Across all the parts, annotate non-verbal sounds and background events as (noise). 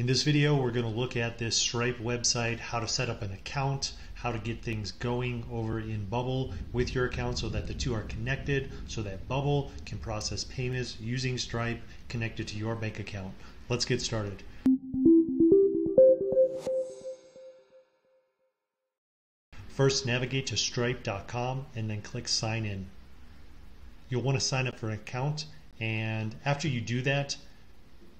In this video, we're going to look at this Stripe website, how to set up an account, how to get things going over in Bubble with your account so that the two are connected, so that Bubble can process payments using Stripe connected to your bank account. Let's get started. First, navigate to stripe.com and then click sign in. You'll want to sign up for an account, and after you do that,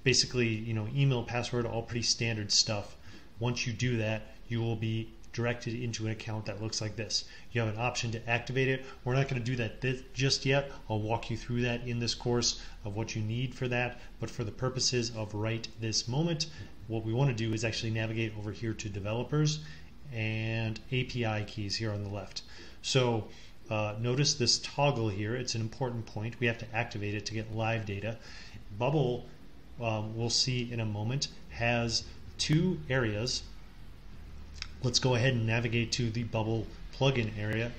basically, you know, email, password, all pretty standard stuff. Once you do that, you will be directed into an account that looks like this. You have an option to activate it. We're not going to do that just yet. I'll walk you through that in this course of what you need for that. But for the purposes of right this moment, what we want to do is actually navigate over here to developers and API keys here on the left. So uh, notice this toggle here. It's an important point. We have to activate it to get live data. Bubble um, we'll see in a moment, has two areas. Let's go ahead and navigate to the bubble plugin area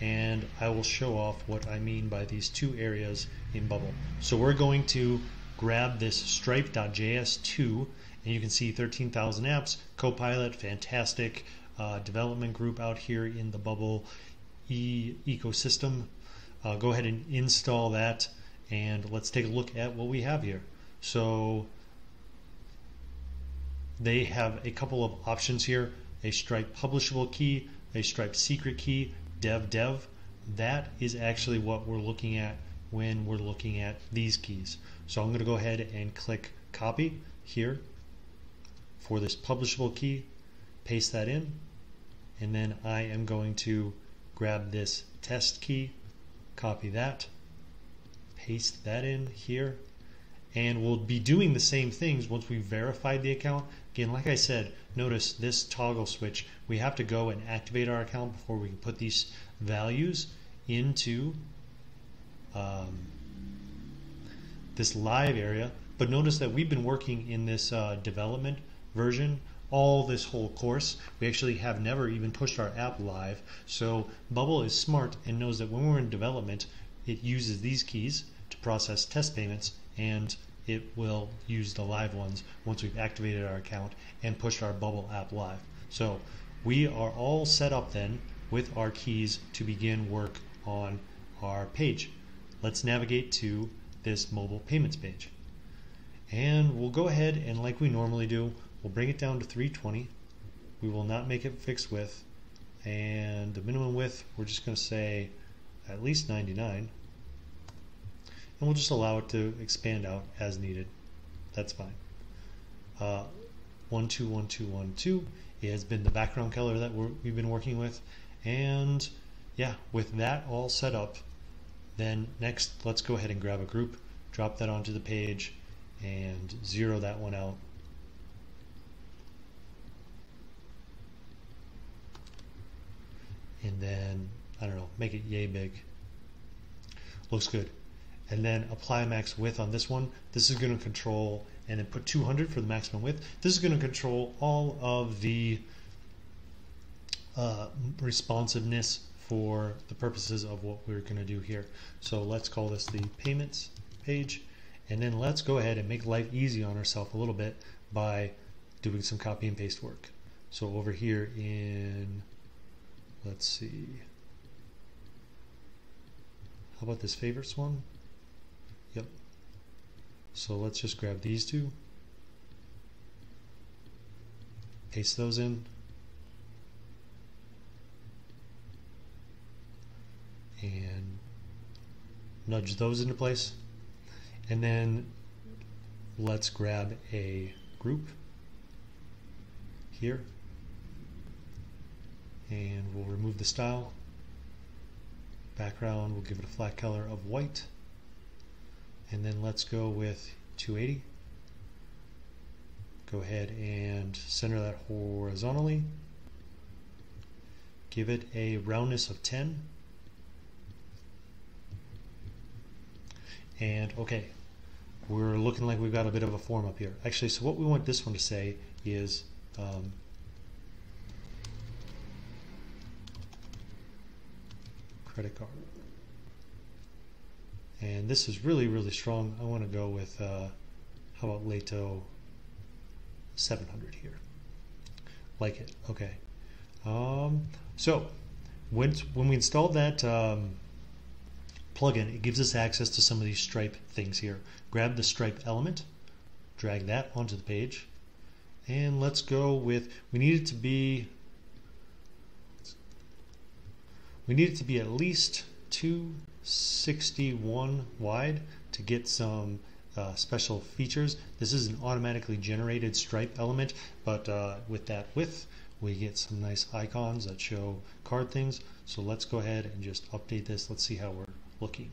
and I will show off what I mean by these two areas in bubble. So we're going to grab this stripe.js2 and you can see 13,000 apps, Copilot, fantastic uh, development group out here in the bubble e ecosystem. Uh, go ahead and install that and let's take a look at what we have here. So they have a couple of options here a Stripe publishable key, a Stripe secret key, dev dev. That is actually what we're looking at when we're looking at these keys. So I'm going to go ahead and click copy here for this publishable key, paste that in, and then I am going to grab this test key, copy that, paste that in here, and we'll be doing the same things once we've verified the account. Again, like I said, notice this toggle switch. We have to go and activate our account before we can put these values into um, this live area. But notice that we've been working in this uh, development version all this whole course. We actually have never even pushed our app live. So Bubble is smart and knows that when we're in development, it uses these keys to process test payments and it will use the live ones once we've activated our account and pushed our Bubble app live. So we are all set up then with our keys to begin work on our page. Let's navigate to this mobile payments page. And we'll go ahead and like we normally do, we'll bring it down to 320. We will not make it fixed width. And the minimum width, we're just going to say at least 99 and we'll just allow it to expand out as needed. That's fine. Uh, 121212 has been the background color that we have been working with. And yeah, with that all set up, then next let's go ahead and grab a group, drop that onto the page, and zero that one out. And then, I don't know, make it yay big. Looks good and then apply max width on this one. This is going to control, and then put 200 for the maximum width. This is going to control all of the uh, responsiveness for the purposes of what we're going to do here. So let's call this the payments page. And then let's go ahead and make life easy on ourselves a little bit by doing some copy and paste work. So over here in, let's see, how about this favorites one? So let's just grab these two, paste those in, and nudge those into place. And then let's grab a group here and we'll remove the style. Background, we'll give it a flat color of white and then let's go with 280 go ahead and center that horizontally. Give it a roundness of 10 and okay we're looking like we've got a bit of a form up here. Actually so what we want this one to say is um, credit card and this is really, really strong. I want to go with, uh, how about Lato 700 here. Like it. Okay. Um, so when when we install that um, plugin, it gives us access to some of these stripe things here. Grab the stripe element, drag that onto the page, and let's go with we need it to be we need it to be at least 261 wide to get some uh, special features. This is an automatically generated stripe element, but uh, with that width, we get some nice icons that show card things. So let's go ahead and just update this. Let's see how we're looking.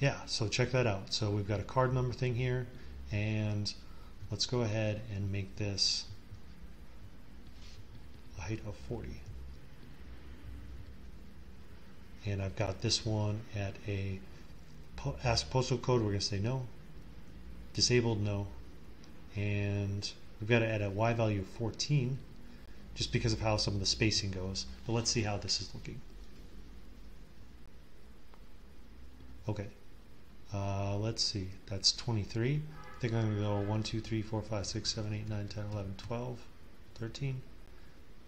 Yeah, so check that out. So we've got a card number thing here, and let's go ahead and make this a height of 40 and I've got this one at a ask postal code we're going to say no. Disabled no. And we've got to add a y value of 14 just because of how some of the spacing goes. But let's see how this is looking. Okay. Uh, let's see. That's 23 I think I'm going to go 1 2 3 4 5 6 7 8 9 10 11 12 13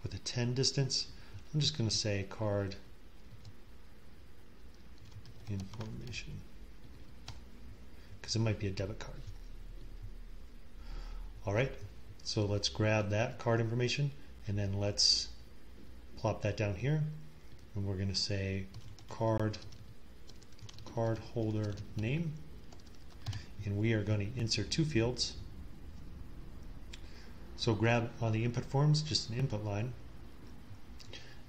with a 10 distance I'm just going to say card information. Because it might be a debit card. All right, so let's grab that card information and then let's plop that down here. And we're going to say card card holder name. And we are going to insert two fields. So grab on the input forms just an input line.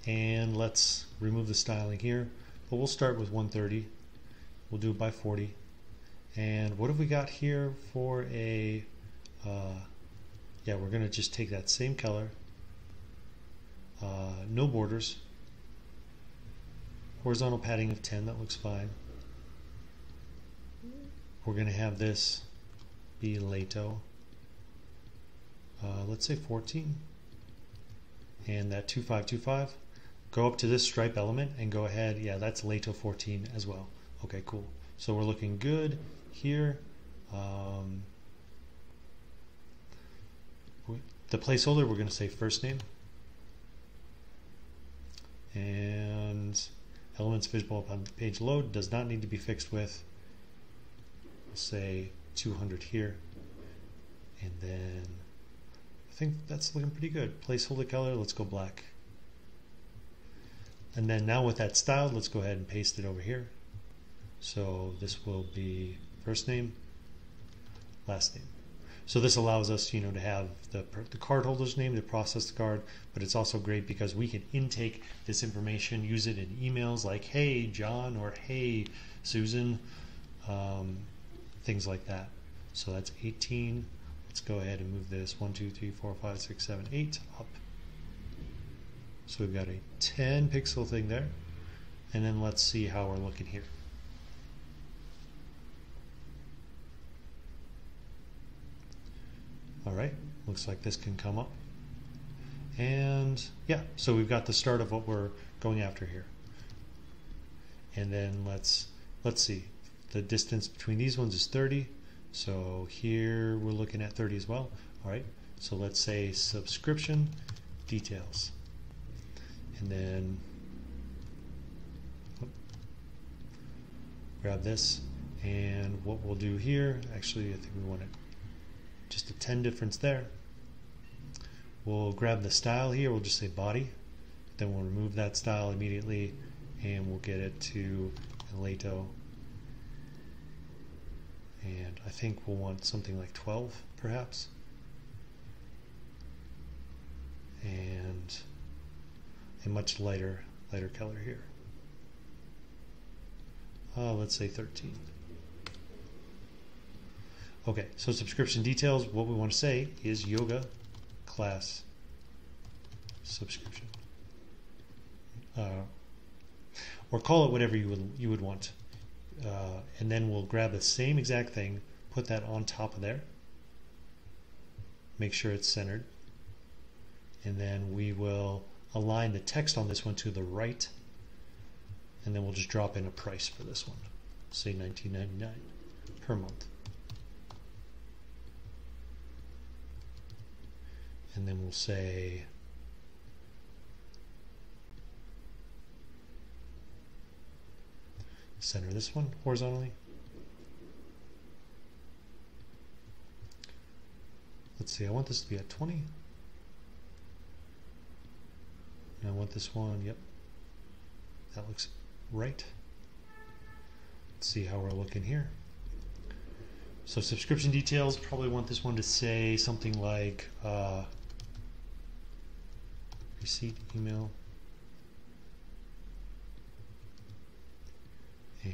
And let's remove the styling here but we'll start with 130 we'll do it by 40 and what have we got here for a uh, yeah we're gonna just take that same color. Uh, no borders. Horizontal padding of 10 that looks fine. We're gonna have this be Lato. Uh, let's say 14 and that 2525 go up to this stripe element and go ahead. Yeah that's Lato 14 as well. Okay cool. So we're looking good here. Um, the placeholder we're going to say first name. And elements visible upon page load does not need to be fixed with say 200 here. And then I think that's looking pretty good. Placeholder color let's go black and then now with that style, let's go ahead and paste it over here. So this will be first name, last name. So this allows us, you know, to have the, the card holder's name the card, but it's also great because we can intake this information, use it in emails like, hey, John, or hey, Susan, um, things like that. So that's 18. Let's go ahead and move this 1, 2, 3, 4, 5, 6, 7, 8 up so we've got a 10 pixel thing there. And then let's see how we're looking here. All right, looks like this can come up. And yeah, so we've got the start of what we're going after here. And then let's let's see. The distance between these ones is 30. So here we're looking at 30 as well. All right, so let's say subscription details and then grab this. And what we'll do here actually I think we want it just a 10 difference there. We'll grab the style here. We'll just say body. Then we'll remove that style immediately and we'll get it to Lato and I think we'll want something like 12 perhaps. And a much lighter, lighter color here. Uh, let's say 13. Okay, so subscription details, what we want to say is yoga class subscription. Uh, or call it whatever you would, you would want. Uh, and then we'll grab the same exact thing, put that on top of there. Make sure it's centered. And then we will align the text on this one to the right and then we'll just drop in a price for this one say 19.99 per month and then we'll say center this one horizontally. Let's see, I want this to be at 20. And I want this one, yep. That looks right. Let's see how we're looking here. So subscription details, probably want this one to say something like uh, receipt email and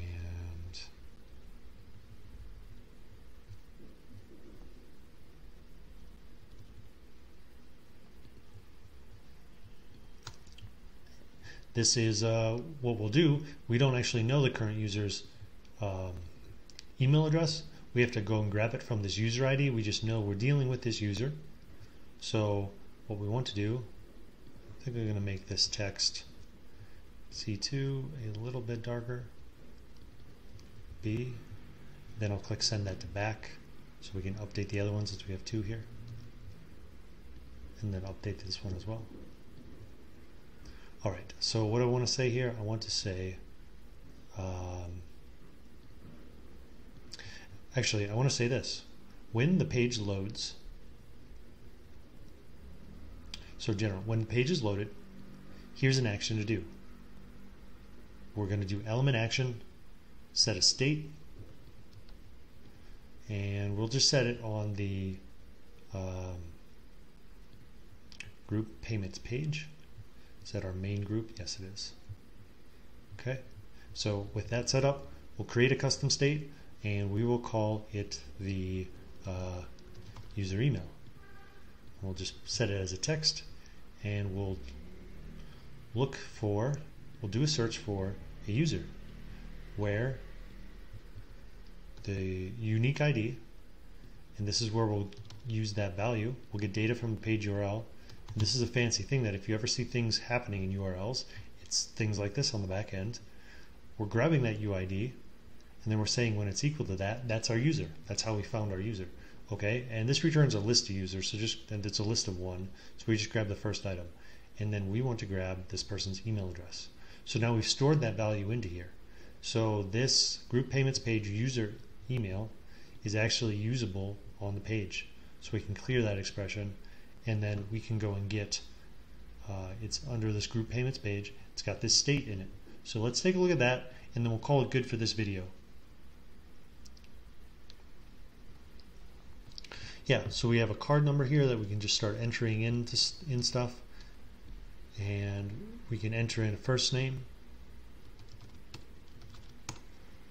this is uh, what we'll do. We don't actually know the current user's um, email address. We have to go and grab it from this user ID. We just know we're dealing with this user. So what we want to do, I think we're going to make this text C2 a little bit darker. B. Then I'll click send that to back so we can update the other ones since we have two here. And then update this one as well. All right, so what I want to say here, I want to say, um, actually, I want to say this. When the page loads, so general, when the page is loaded, here's an action to do. We're going to do element action, set a state, and we'll just set it on the um, group payments page. Is that our main group? Yes, it is. Okay, so with that set up, we'll create a custom state and we will call it the uh, user email. We'll just set it as a text and we'll look for, we'll do a search for a user where the unique ID, and this is where we'll use that value. We'll get data from the page URL this is a fancy thing that if you ever see things happening in URLs, it's things like this on the back end. We're grabbing that UID and then we're saying when it's equal to that, that's our user. That's how we found our user. Okay, and this returns a list of users, so just and it's a list of one. So we just grab the first item, and then we want to grab this person's email address. So now we've stored that value into here. So this group payments page user email is actually usable on the page. So we can clear that expression and then we can go and get uh, it's under this group payments page. It's got this state in it. So let's take a look at that and then we'll call it good for this video. Yeah so we have a card number here that we can just start entering into in stuff. And we can enter in a first name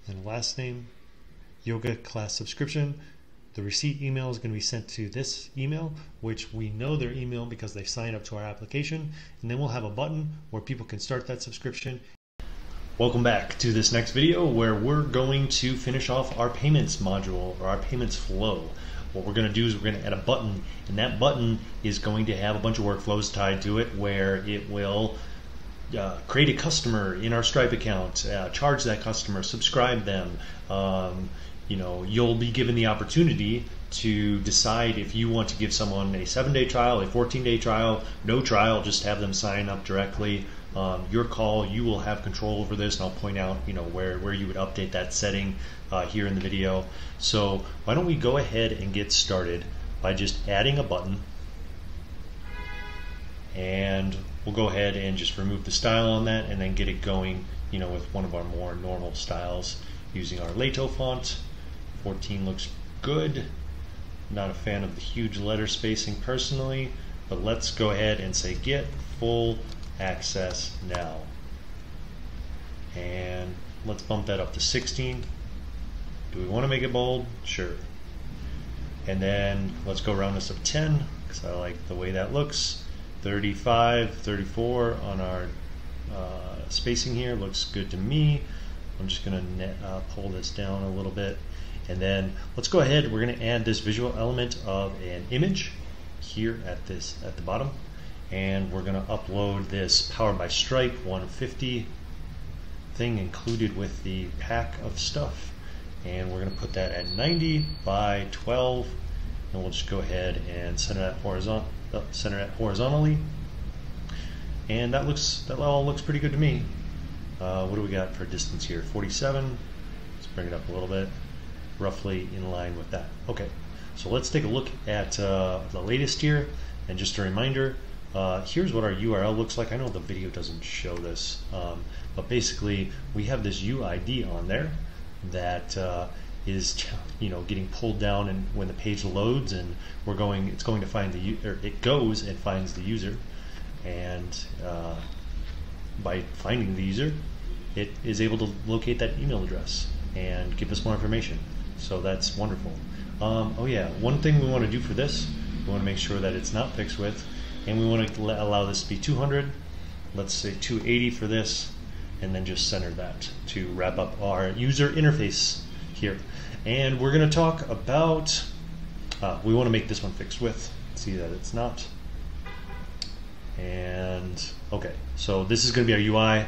and last name. Yoga class subscription the receipt email is going to be sent to this email, which we know their email because they signed up to our application. And then we'll have a button where people can start that subscription. Welcome back to this next video where we're going to finish off our payments module or our payments flow. What we're going to do is we're going to add a button and that button is going to have a bunch of workflows tied to it where it will uh, create a customer in our Stripe account, uh, charge that customer, subscribe them, um, you know you'll be given the opportunity to decide if you want to give someone a seven day trial, a 14 day trial, no trial, just have them sign up directly. Um, your call, you will have control over this, and I'll point out, you know, where, where you would update that setting uh, here in the video. So why don't we go ahead and get started by just adding a button, and we'll go ahead and just remove the style on that, and then get it going, you know, with one of our more normal styles using our Lato font. 14 looks good. Not a fan of the huge letter spacing personally, but let's go ahead and say get full access now. And let's bump that up to 16. Do we want to make it bold? Sure. And then let's go round this up 10 because I like the way that looks. 35, 34 on our uh, spacing here looks good to me. I'm just going to uh, pull this down a little bit. And then let's go ahead, we're gonna add this visual element of an image here at this at the bottom. And we're gonna upload this Powered by Stripe 150 thing included with the pack of stuff. And we're gonna put that at 90 by 12 and we'll just go ahead and center that horizontal, uh, center it horizontally. And that looks that all looks pretty good to me. Uh, what do we got for distance here? 47. Let's bring it up a little bit, roughly in line with that. Okay, so let's take a look at uh, the latest here. And just a reminder, uh, here's what our URL looks like. I know the video doesn't show this, um, but basically we have this UID on there that uh, is (laughs) you know getting pulled down and when the page loads and we're going it's going to find the or it goes and finds the user and uh, by finding the user it is able to locate that email address and give us more information. So that's wonderful. Um, oh yeah one thing we want to do for this we want to make sure that it's not fixed with and we want to allow this to be 200 let's say 280 for this and then just center that to wrap up our user interface here. And we're going to talk about uh, we want to make this one fixed with see that it's not. And okay so this is going to be our UI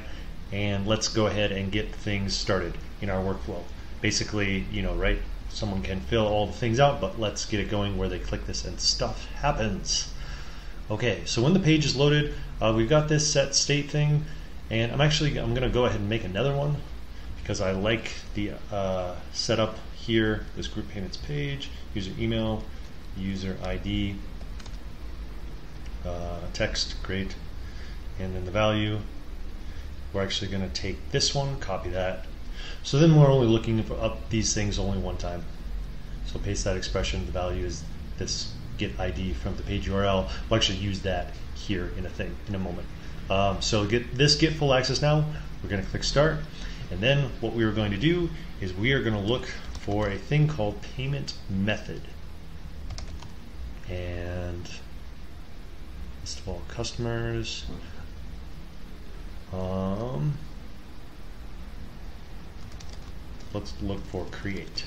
and let's go ahead and get things started in our workflow basically you know right someone can fill all the things out, but let's get it going where they click this and stuff happens. Okay, so when the page is loaded, uh, we've got this set state thing, and I'm actually I'm going to go ahead and make another one because I like the uh, setup here. This group payments page, user email, user ID, uh, text, great, and then the value. We're actually going to take this one, copy that, so then we're only looking for up these things only one time. So paste that expression, the value is this get ID from the page URL. We'll actually use that here in a thing in a moment. Um, so get this get full access now. We're going to click start. And then what we are going to do is we are going to look for a thing called payment method. And list of all customers. Um, let's look for create.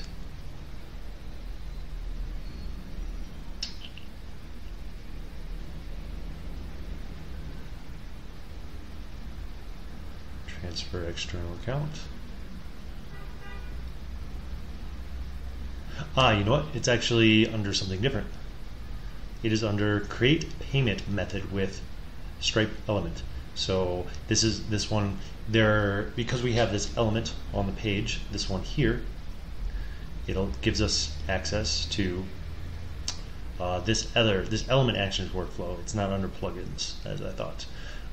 Transfer external account. Ah, you know what? It's actually under something different. It is under create payment method with Stripe element. So this is this one there because we have this element on the page, this one here, it'll gives us access to uh, this other this element actions workflow. It's not under plugins as I thought.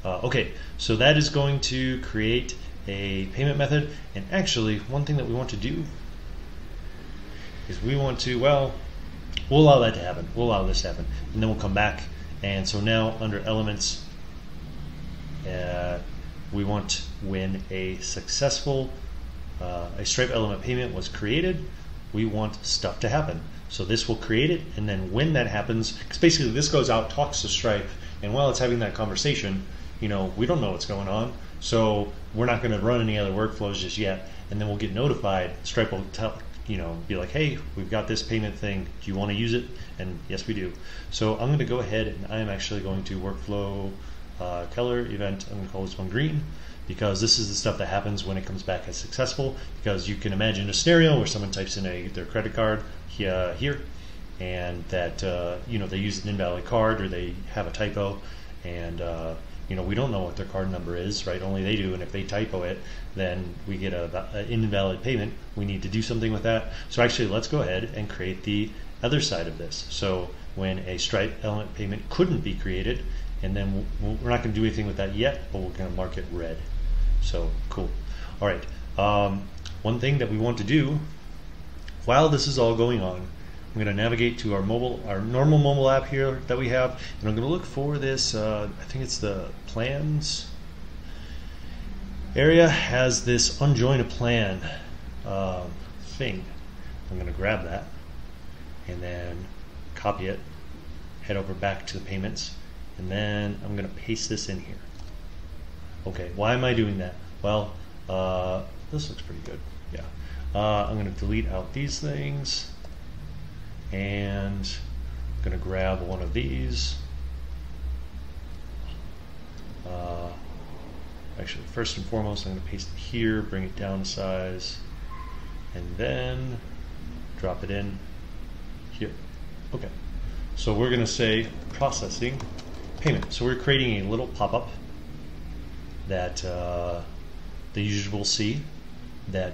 Uh, okay, so that is going to create a payment method. And actually, one thing that we want to do is we want to well, we'll allow that to happen. We'll allow this to happen, and then we'll come back. And so now under elements uh, we want when a successful uh, a Stripe element payment was created, we want stuff to happen. So this will create it, and then when that happens, because basically this goes out, talks to Stripe, and while it's having that conversation, you know, we don't know what's going on, so we're not going to run any other workflows just yet, and then we'll get notified. Stripe will tell, you know, be like, hey, we've got this payment thing. Do you want to use it? And yes, we do. So I'm going to go ahead and I am actually going to workflow uh, color event. I'm call this one green because this is the stuff that happens when it comes back as successful. Because you can imagine a scenario where someone types in a their credit card here, here and that uh, you know they use an invalid card or they have a typo, and uh, you know we don't know what their card number is, right? Only they do, and if they typo it, then we get an invalid payment. We need to do something with that. So actually, let's go ahead and create the other side of this. So when a Stripe element payment couldn't be created, and then we we are not going to do anything with that yet, but we're going to mark it red. So cool. All right. Um, one thing that we want to do while this is all going on, I'm going to navigate to our mobile, our normal mobile app here that we have, and I'm going to look for this. Uh, I think it's the plans area has this unjoin a plan uh, thing. I'm going to grab that and then copy it, head over back to the payments, and then I'm going to paste this in here. Okay, why am I doing that? Well, uh, this looks pretty good. Yeah. Uh, I'm going to delete out these things and I'm going to grab one of these. Uh, actually, first and foremost, I'm going to paste it here, bring it down size, and then drop it in here. Okay, so we're going to say processing payment. So we're creating a little pop-up that uh, the users will see that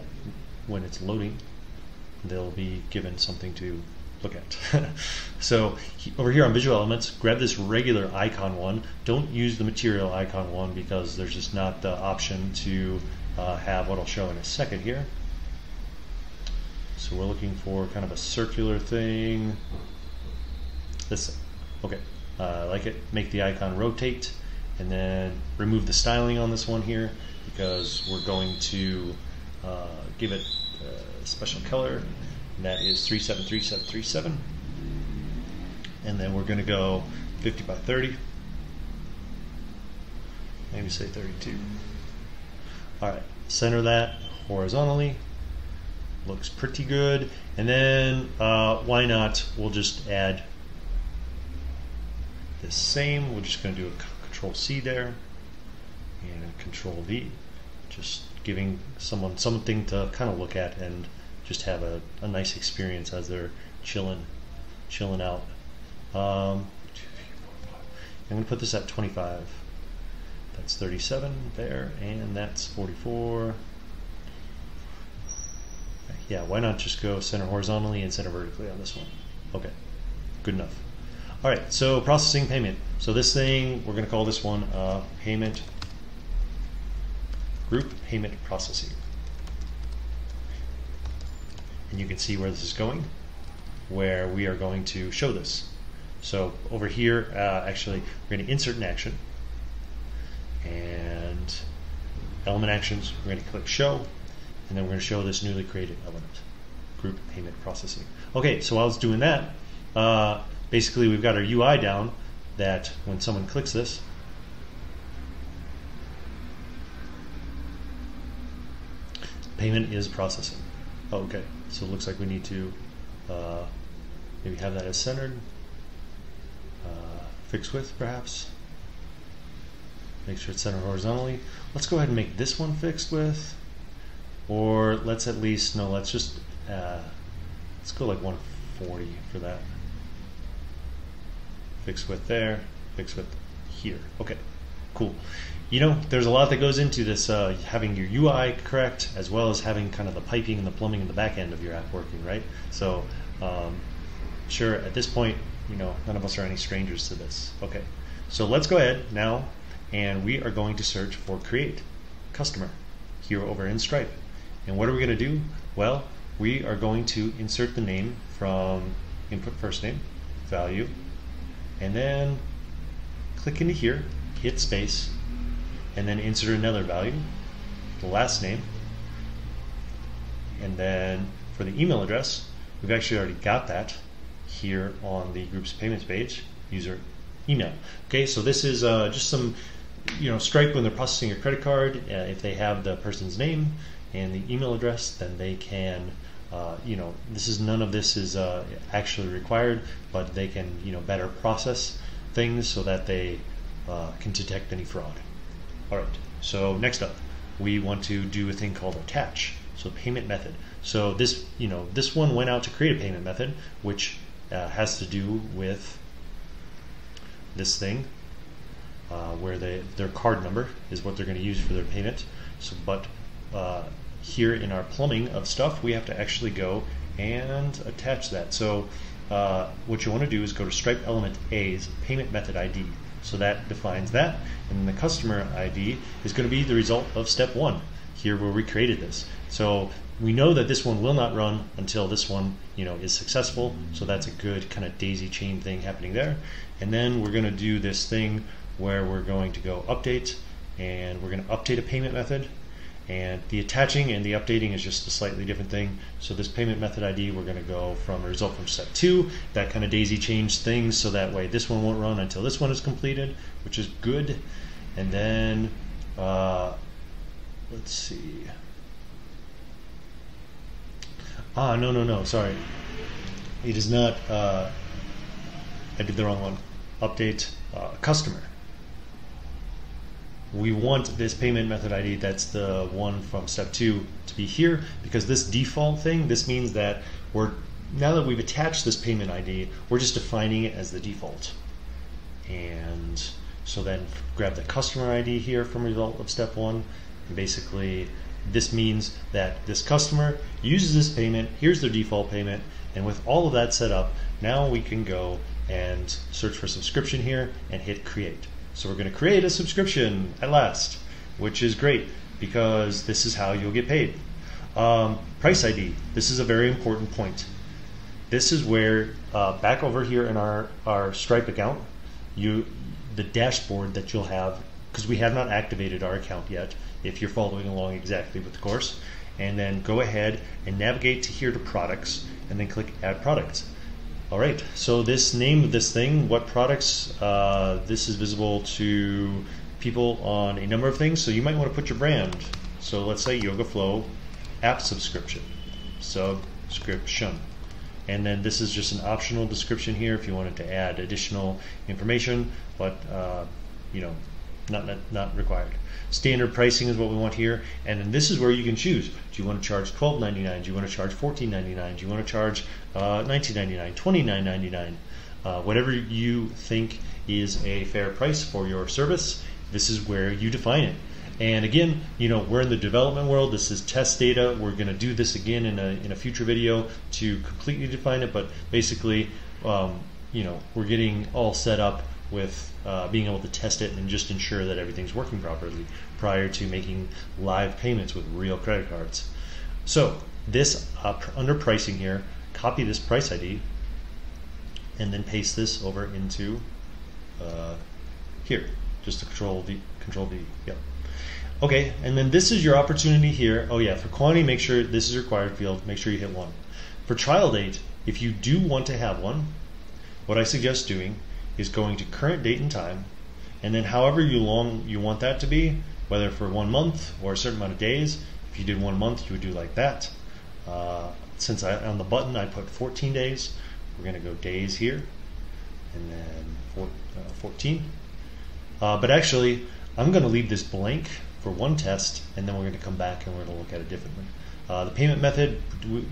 when it's loading, they'll be given something to look at. (laughs) so over here on visual elements, grab this regular icon one. Don't use the material icon one because there's just not the option to uh, have what I'll show in a second here. So we're looking for kind of a circular thing. This, okay, uh, like it. Make the icon rotate, and then remove the styling on this one here because we're going to uh, give it a special color. And that is 373737 and then we're going to go 50 by 30 maybe say 32 alright center that horizontally. Looks pretty good. And then uh, why not? We'll just add the same we're just going to do a control C there and control V just giving someone something to kind of look at and just have a, a nice experience as they're chilling, chilling out. Um, I'm going to put this at 25. That's 37 there, and that's 44. Yeah, why not just go center horizontally and center vertically on this one? Okay, good enough. All right, so processing payment. So this thing, we're going to call this one uh, payment group payment processing and you can see where this is going, where we are going to show this. So over here, uh, actually, we're going to insert an action, and element actions, we're going to click show, and then we're going to show this newly created element, group payment processing. Okay, so while it's doing that, uh, basically we've got our UI down that when someone clicks this, payment is processing. Oh, okay. So it looks like we need to uh, maybe have that as centered. Uh, fixed width perhaps. Make sure it's centered horizontally. Let's go ahead and make this one fixed width. Or let's at least, no, let's just, uh, let's go like 140 for that. Fixed width there, fixed width here. Okay, cool you know, there's a lot that goes into this, uh, having your UI correct, as well as having kind of the piping and the plumbing and the back end of your app working, right? So, um, sure, at this point, you know, none of us are any strangers to this. Okay, so let's go ahead now, and we are going to search for create customer here over in Stripe. And what are we going to do? Well, we are going to insert the name from input first name, value, and then click into here, hit space, and then insert another value, the last name, and then for the email address, we've actually already got that here on the groups payments page, user email. Okay, so this is uh, just some, you know, Stripe when they're processing your credit card, uh, if they have the person's name and the email address, then they can, uh, you know, this is none of this is uh, actually required, but they can, you know, better process things so that they uh, can detect any fraud. All right, so next up, we want to do a thing called attach. So payment method. So this, you know, this one went out to create a payment method, which uh, has to do with this thing, uh, where they, their card number is what they're going to use for their payment. So, but uh, here in our plumbing of stuff, we have to actually go and attach that. So uh, what you want to do is go to Stripe Element A's payment method ID. So that defines that. And the customer ID is going to be the result of step one, here where we created this. So we know that this one will not run until this one you know is successful. So that's a good kind of daisy chain thing happening there. And then we're going to do this thing where we're going to go update and we're going to update a payment method and the attaching and the updating is just a slightly different thing. So this payment method ID, we're going to go from a result from step two, that kind of daisy change things so that way this one won't run until this one is completed, which is good. And then, uh, let's see. Ah, no, no, no, sorry. It is not, uh, I did the wrong one. Update uh, customer we want this payment method ID that's the one from step two to be here because this default thing, this means that we're now that we've attached this payment ID, we're just defining it as the default. And so then grab the customer ID here from result of step one. And basically, this means that this customer uses this payment, here's their default payment, and with all of that set up, now we can go and search for subscription here and hit create. So we're going to create a subscription at last, which is great because this is how you'll get paid. Um, price ID, this is a very important point. This is where, uh, back over here in our, our Stripe account, you the dashboard that you'll have, because we have not activated our account yet, if you're following along exactly with the course, and then go ahead and navigate to here to products, and then click add products. All right, so this name of this thing, what products, uh, this is visible to people on a number of things, so you might want to put your brand. So let's say Yoga Flow app subscription, subscription. And then this is just an optional description here if you wanted to add additional information, but uh, you know, not, not, required. Standard pricing is what we want here, and then this is where you can choose. Do you want to charge $12.99? Do you want to charge $14.99? Do you want to charge uh, $19.99? $29.99? Uh, whatever you think is a fair price for your service, this is where you define it. And again, you know, we're in the development world. This is test data. We're going to do this again in a, in a future video to completely define it. But basically, um, you know, we're getting all set up with uh, being able to test it and just ensure that everything's working properly prior to making live payments with real credit cards. So this uh, under pricing here, copy this price ID and then paste this over into uh, here, just to control the control V. Yep. Okay, and then this is your opportunity here. Oh yeah, for quantity, make sure this is required field. Make sure you hit one. For trial date, if you do want to have one, what I suggest doing is going to current date and time, and then however you long you want that to be, whether for one month or a certain amount of days. If you did one month, you would do like that. Uh, since I on the button I put 14 days, we're going to go days here, and then four, uh, 14. Uh, but actually, I'm going to leave this blank for one test, and then we're going to come back and we're going to look at it differently. Uh, the payment method,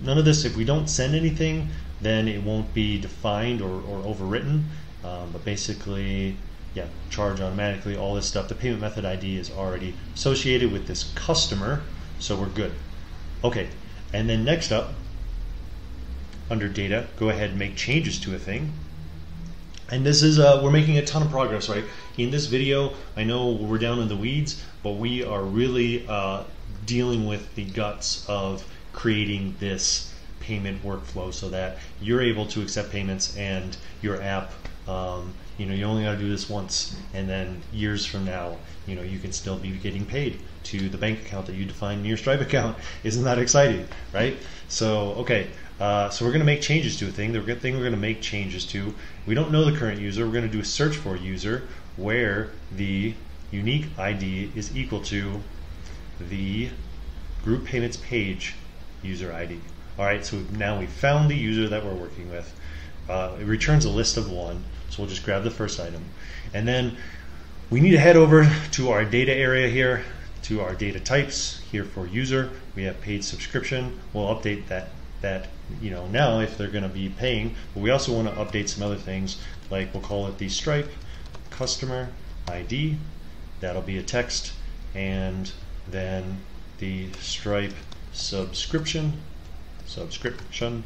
none of this, if we don't send anything, then it won't be defined or, or overwritten. Um, but basically, yeah, charge automatically, all this stuff. The payment method ID is already associated with this customer, so we're good. Okay, and then next up, under data, go ahead and make changes to a thing. And this is, uh, we're making a ton of progress, right? In this video, I know we're down in the weeds, but we are really uh, dealing with the guts of creating this payment workflow so that you're able to accept payments and your app um, you know you only got to do this once and then years from now you know you can still be getting paid to the bank account that you define in your stripe account. (laughs) Isn't that exciting right? So okay uh, so we're going to make changes to a thing. The thing we're going to make changes to we don't know the current user. We're going to do a search for user where the unique ID is equal to the group payments page user ID. All right, so now we found the user that we're working with. Uh, it returns a list of one, so we'll just grab the first item. And then we need to head over to our data area here, to our data types here for user. We have paid subscription. We'll update that that you know now if they're going to be paying. But we also want to update some other things like we'll call it the Stripe customer ID that'll be a text and then the Stripe subscription subscription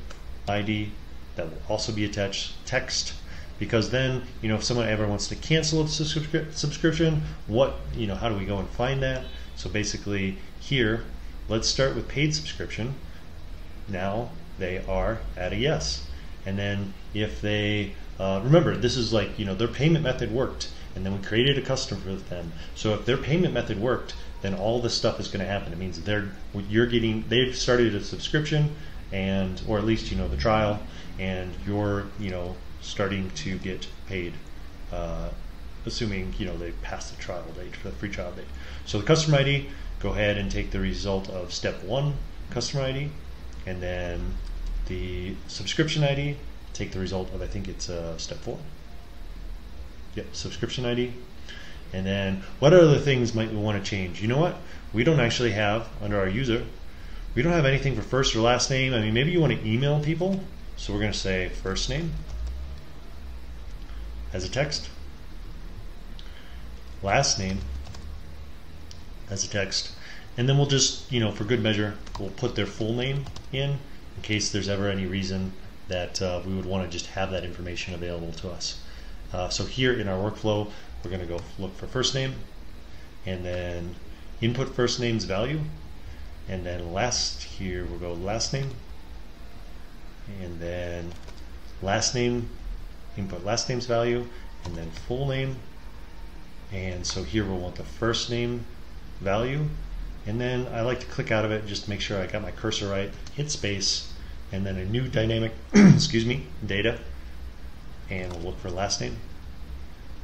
ID that will also be attached text because then you know if someone ever wants to cancel a subscri- subscription what you know how do we go and find that so basically here let's start with paid subscription now they are at a yes and then if they uh, remember this is like you know their payment method worked and then we created a customer for them. So if their payment method worked, then all this stuff is going to happen. It means they're you're getting they've started a subscription and or at least you know the trial, and you're you know starting to get paid, uh, assuming you know they pass the trial date for the free trial date. So the customer ID, go ahead and take the result of step one customer ID, and then the subscription ID, take the result of I think it's uh, step four. Yep, subscription ID. And then what other things might we want to change? You know what? We don't actually have under our user, we don't have anything for first or last name. I mean, maybe you want to email people. So we're going to say first name as a text, last name as a text, and then we'll just, you know, for good measure, we'll put their full name in in case there's ever any reason that uh, we would want to just have that information available to us. Uh, so here in our workflow, we're going to go look for first name and then input first name's value and then last here we'll go last name and then last name input last name's value and then full name. And so here we'll want the first name value. And then I like to click out of it just to make sure I got my cursor right hit space and then a new dynamic (clears throat) excuse me data. And we'll look for last name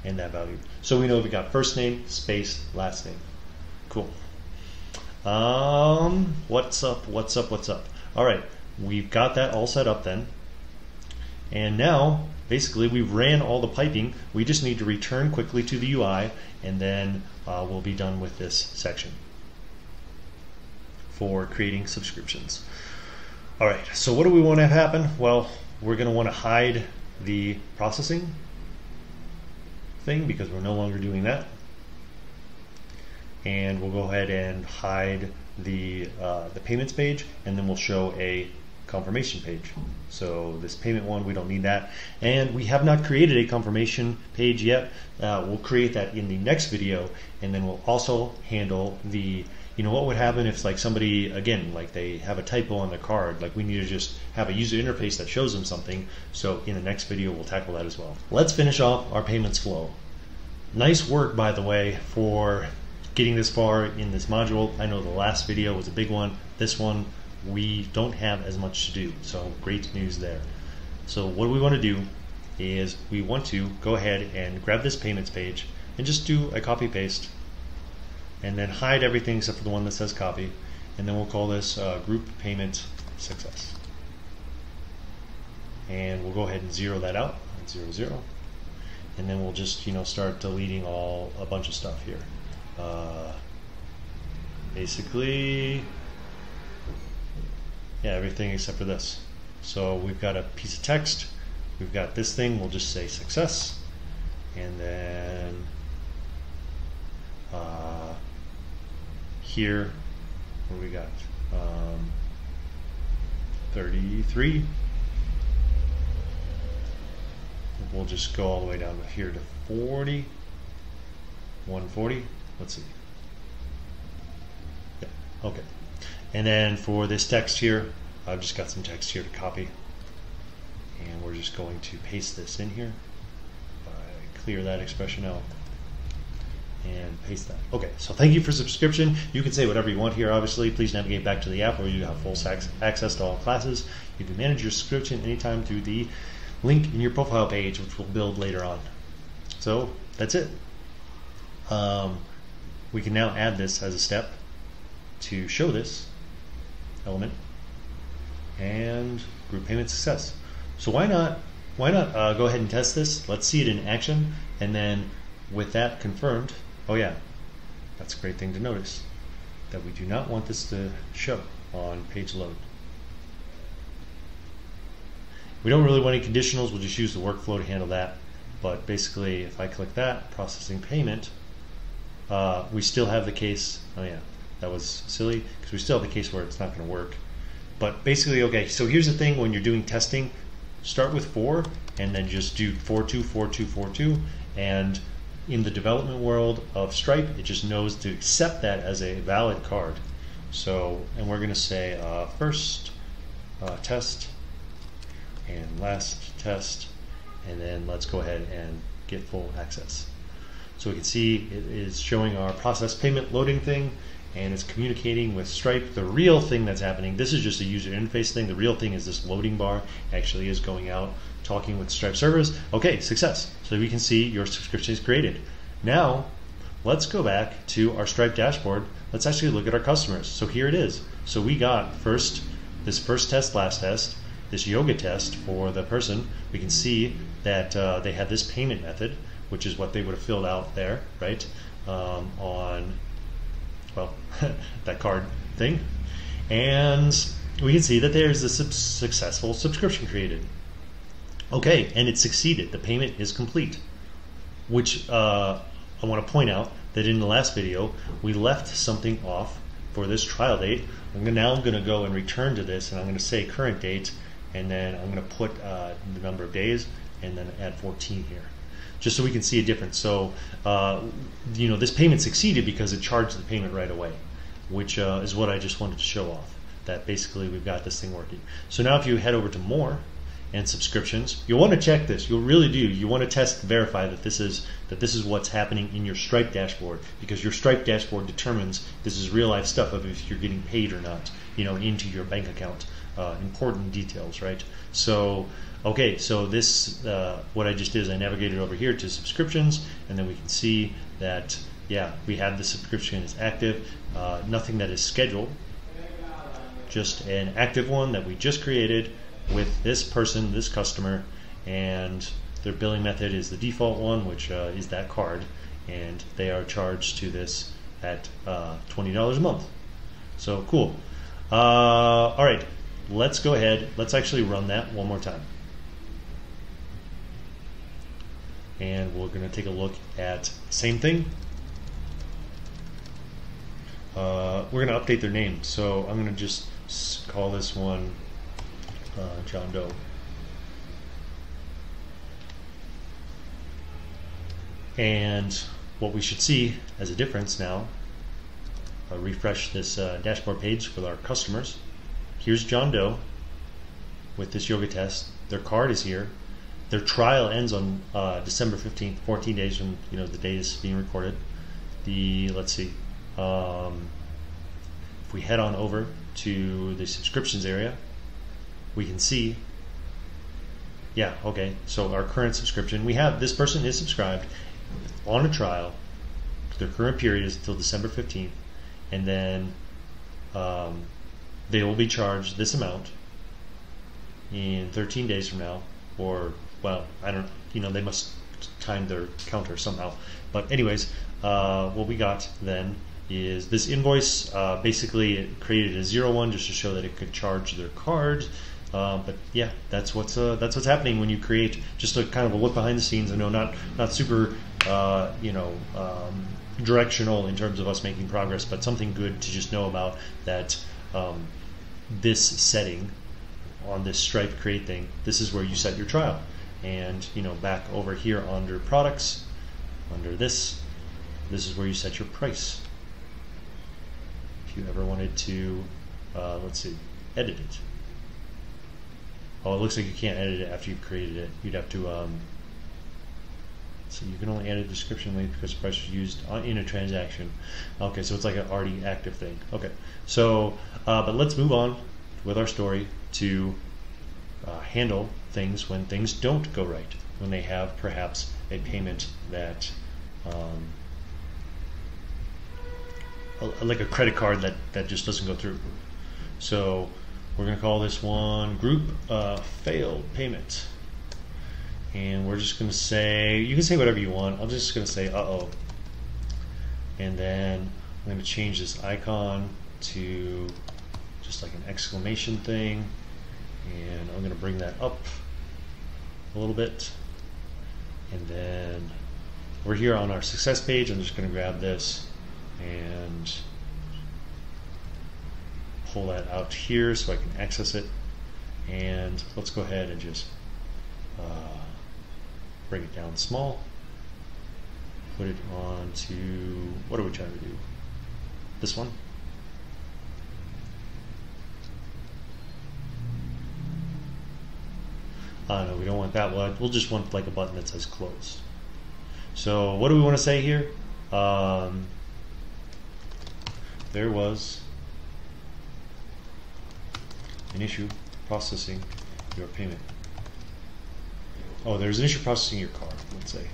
and that value. So we know we got first name space last name. Cool. Um what's up what's up what's up? All right we've got that all set up then. And now basically we've ran all the piping. We just need to return quickly to the UI and then uh, we'll be done with this section for creating subscriptions. All right so what do we want to have happen? Well we're going to want to hide the processing thing because we're no longer doing that. And we'll go ahead and hide the uh, the payments page and then we'll show a confirmation page. So this payment one, we don't need that. And we have not created a confirmation page yet. Uh, we'll create that in the next video. And then we'll also handle the, you know, what would happen if like somebody, again, like they have a typo on their card, like we need to just have a user interface that shows them something. So in the next video, we'll tackle that as well. Let's finish off our payments flow. Nice work, by the way, for getting this far in this module. I know the last video was a big one. This one, we don't have as much to do. So great news there. So what we want to do is we want to go ahead and grab this payments page and just do a copy paste and then hide everything except for the one that says copy and then we'll call this uh, group payment success and we'll go ahead and zero that out zero zero and then we'll just you know start deleting all a bunch of stuff here uh, basically yeah, everything except for this. So we've got a piece of text. We've got this thing. We'll just say success. And then uh, here, what we got? Um, 33. We'll just go all the way down here to 40. 140. Let's see. Yeah, okay. And then for this text here, I've just got some text here to copy. And we're just going to paste this in here. clear that expression out and paste that. Okay, so thank you for subscription. You can say whatever you want here, obviously. Please navigate back to the app where you have full access to all classes. You can manage your subscription anytime through the link in your profile page, which we'll build later on. So that's it. Um, we can now add this as a step to show this element and group payment success. So why not why not uh, go ahead and test this? Let's see it in action, and then with that confirmed, oh yeah, that's a great thing to notice that we do not want this to show on page load. We don't really want any conditionals, we'll just use the workflow to handle that. But basically, if I click that, processing payment, uh, we still have the case, oh yeah, that was silly because we still have the case where it's not going to work. But basically, okay, so here's the thing when you're doing testing, start with four and then just do four two four two four two and in the development world of Stripe, it just knows to accept that as a valid card. So, and we're going to say uh, first uh, test and last test, and then let's go ahead and get full access. So we can see it is showing our process payment loading thing and it's communicating with Stripe. The real thing that's happening, this is just a user interface thing. The real thing is this loading bar actually is going out, talking with Stripe servers. Okay, success. So we can see your subscription is created. Now, let's go back to our Stripe dashboard. Let's actually look at our customers. So here it is. So we got first this first test, last test, this yoga test for the person. We can see that uh, they had this payment method, which is what they would have filled out there, right? Um, on well, (laughs) that card thing. And we can see that there's a sub- successful subscription created. Okay, and it succeeded. The payment is complete. Which uh, I want to point out that in the last video we left something off for this trial date. I'm gonna, now I'm going to go and return to this, and I'm going to say current date, and then I'm going to put uh, the number of days, and then add 14 here, just so we can see a difference. So, uh, you know, this payment succeeded because it charged the payment right away, which uh, is what I just wanted to show off. That basically we've got this thing working. So now if you head over to more, and subscriptions. You'll want to check this. You'll really do. You want to test, verify that this is that this is what's happening in your Stripe dashboard because your Stripe dashboard determines this is real life stuff of if you're getting paid or not. You know, into your bank account. Uh, important details, right? So, okay, so this uh, what I just did is I navigated over here to subscriptions, and then we can see that yeah, we have the subscription is active. Uh, nothing that is scheduled, just an active one that we just created with this person, this customer, and their billing method is the default one, which uh, is that card, and they are charged to this at uh, $20 a month. So cool. Uh, all right, let's go ahead. Let's actually run that one more time. And we're going to take a look at the same thing. Uh, we're going to update their name. So I'm going to just call this one uh, John Doe. And what we should see as a difference now, I'll refresh this uh, dashboard page for our customers. Here's John Doe with this yoga test. Their card is here. Their trial ends on uh, December 15th, 14 days from you know the date is being recorded. The let's see, um, if we head on over to the subscriptions area, we can see yeah okay so our current subscription we have this person is subscribed on a trial their current period is until december 15th and then um, they will be charged this amount in 13 days from now or well i don't you know they must time their counter somehow but anyways uh, what we got then is this invoice uh, basically it created a zero one just to show that it could charge their card uh, but yeah, that's what's uh, that's what's happening when you create just a kind of a look behind the scenes. I know not not super uh, you know um, directional in terms of us making progress, but something good to just know about that um, this setting on this Stripe create thing. This is where you set your trial, and you know back over here under products, under this, this is where you set your price. If you ever wanted to, uh, let's see, edit it. Oh, it looks like you can't edit it after you've created it. You'd have to, um, so you can only add a description link because price was used in a transaction. Okay, so it's like an already active thing. Okay, so, uh, but let's move on with our story to uh, handle things when things don't go right, when they have perhaps a payment that, um, like a credit card that, that just doesn't go through. So we're going to call this one group uh, failed payment. And we're just going to say, you can say whatever you want. I'm just going to say uh-oh. And then I'm going to change this icon to just like an exclamation thing. And I'm going to bring that up a little bit. And then we're here on our success page. I'm just going to grab this and pull that out here so I can access it. And let's go ahead and just uh, bring it down small. Put it on to, what are we trying to do? This one? No, we don't want that one. We'll just want like a button that says close. So what do we want to say here? Um, there was an issue processing your payment. Oh, there's an issue processing your card, let's say.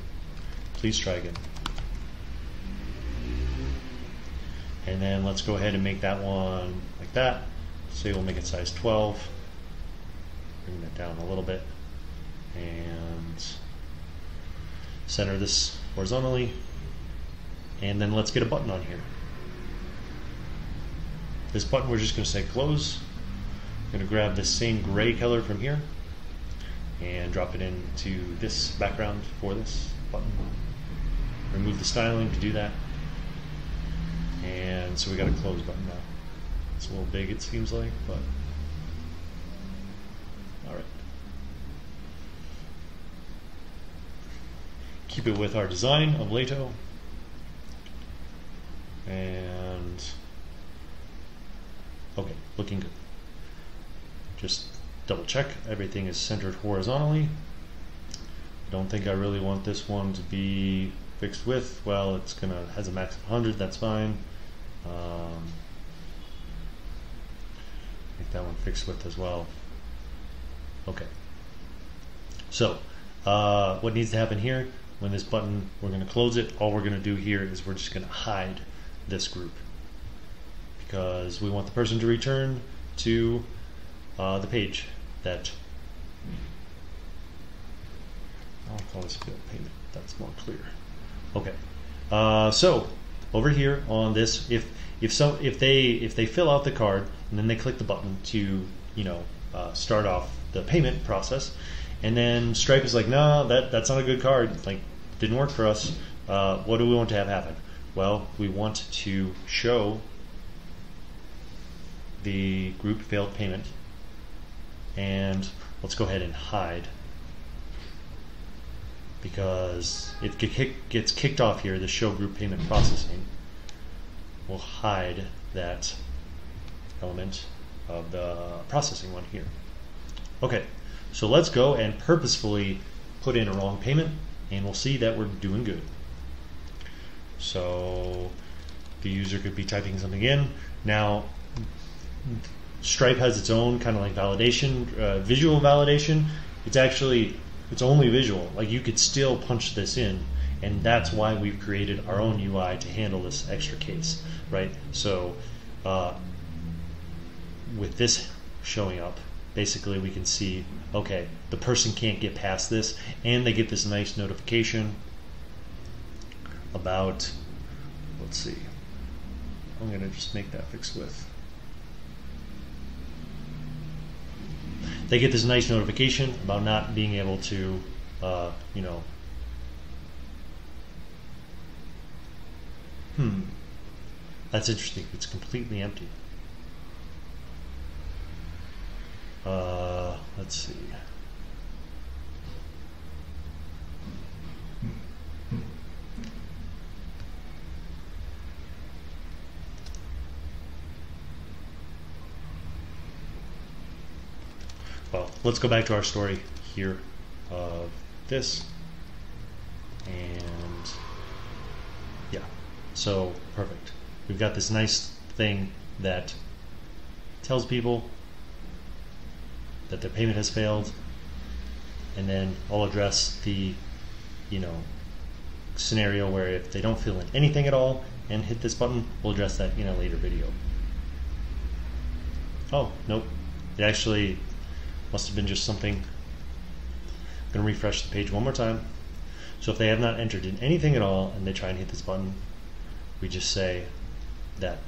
Please try again. And then let's go ahead and make that one like that. Say we'll make it size 12. Bring that down a little bit. And center this horizontally. And then let's get a button on here. This button we're just going to say close I'm going to grab this same gray color from here and drop it into this background for this button. Remove the styling to do that. And so we got a close button now. It's a little big it seems like, but Keep it with our design of Lato. And okay, looking good. Just double check everything is centered horizontally. I don't think I really want this one to be fixed width. Well, it's gonna has a max of 100. That's fine. Um, make that one fixed width as well. Okay. So, uh, what needs to happen here? When this button, we're going to close it. All we're going to do here is we're just going to hide this group because we want the person to return to uh, the page that I'll call this bill payment. That's more clear. Okay. Uh, so over here on this, if if so if they if they fill out the card and then they click the button to you know uh, start off the payment process, and then Stripe is like, no, that that's not a good card. Like didn't work for us. Uh, what do we want to have happen? Well, we want to show the group failed payment and let's go ahead and hide because it gets kicked off here, the show group payment processing will hide that element of the processing one here. Okay, so let's go and purposefully put in a wrong payment and we'll see that we're doing good. So the user could be typing something in. Now Stripe has its own kind of like validation, uh, visual validation. It's actually it's only visual. Like you could still punch this in, and that's why we've created our own UI to handle this extra case, right? So uh, with this showing up, basically we can see, okay, the person can't get past this, and they get this nice notification about, let's see, I'm going to just make that fixed width. they get this nice notification about not being able to, uh, you know, hmm, that's interesting. It's completely empty. Uh, let's see. well, let's go back to our story here of this. And yeah, so perfect. We've got this nice thing that tells people that their payment has failed, and then I'll address the, you know, scenario where if they don't fill in anything at all and hit this button, we'll address that in a later video. Oh, nope. It actually must have been just something. I'm going to refresh the page one more time. So if they have not entered in anything at all and they try and hit this button, we just say that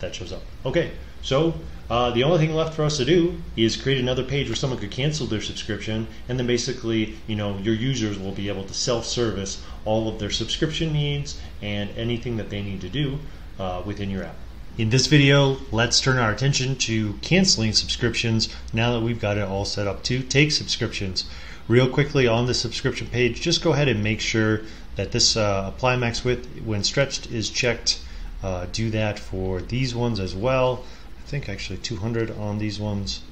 that shows up. Okay, so uh, the only thing left for us to do is create another page where someone could cancel their subscription, and then basically, you know, your users will be able to self-service all of their subscription needs and anything that they need to do uh, within your app. In this video, let's turn our attention to canceling subscriptions now that we've got it all set up to take subscriptions. Real quickly on the subscription page, just go ahead and make sure that this uh, apply max width when stretched is checked. Uh, do that for these ones as well. Think actually 200 on these ones.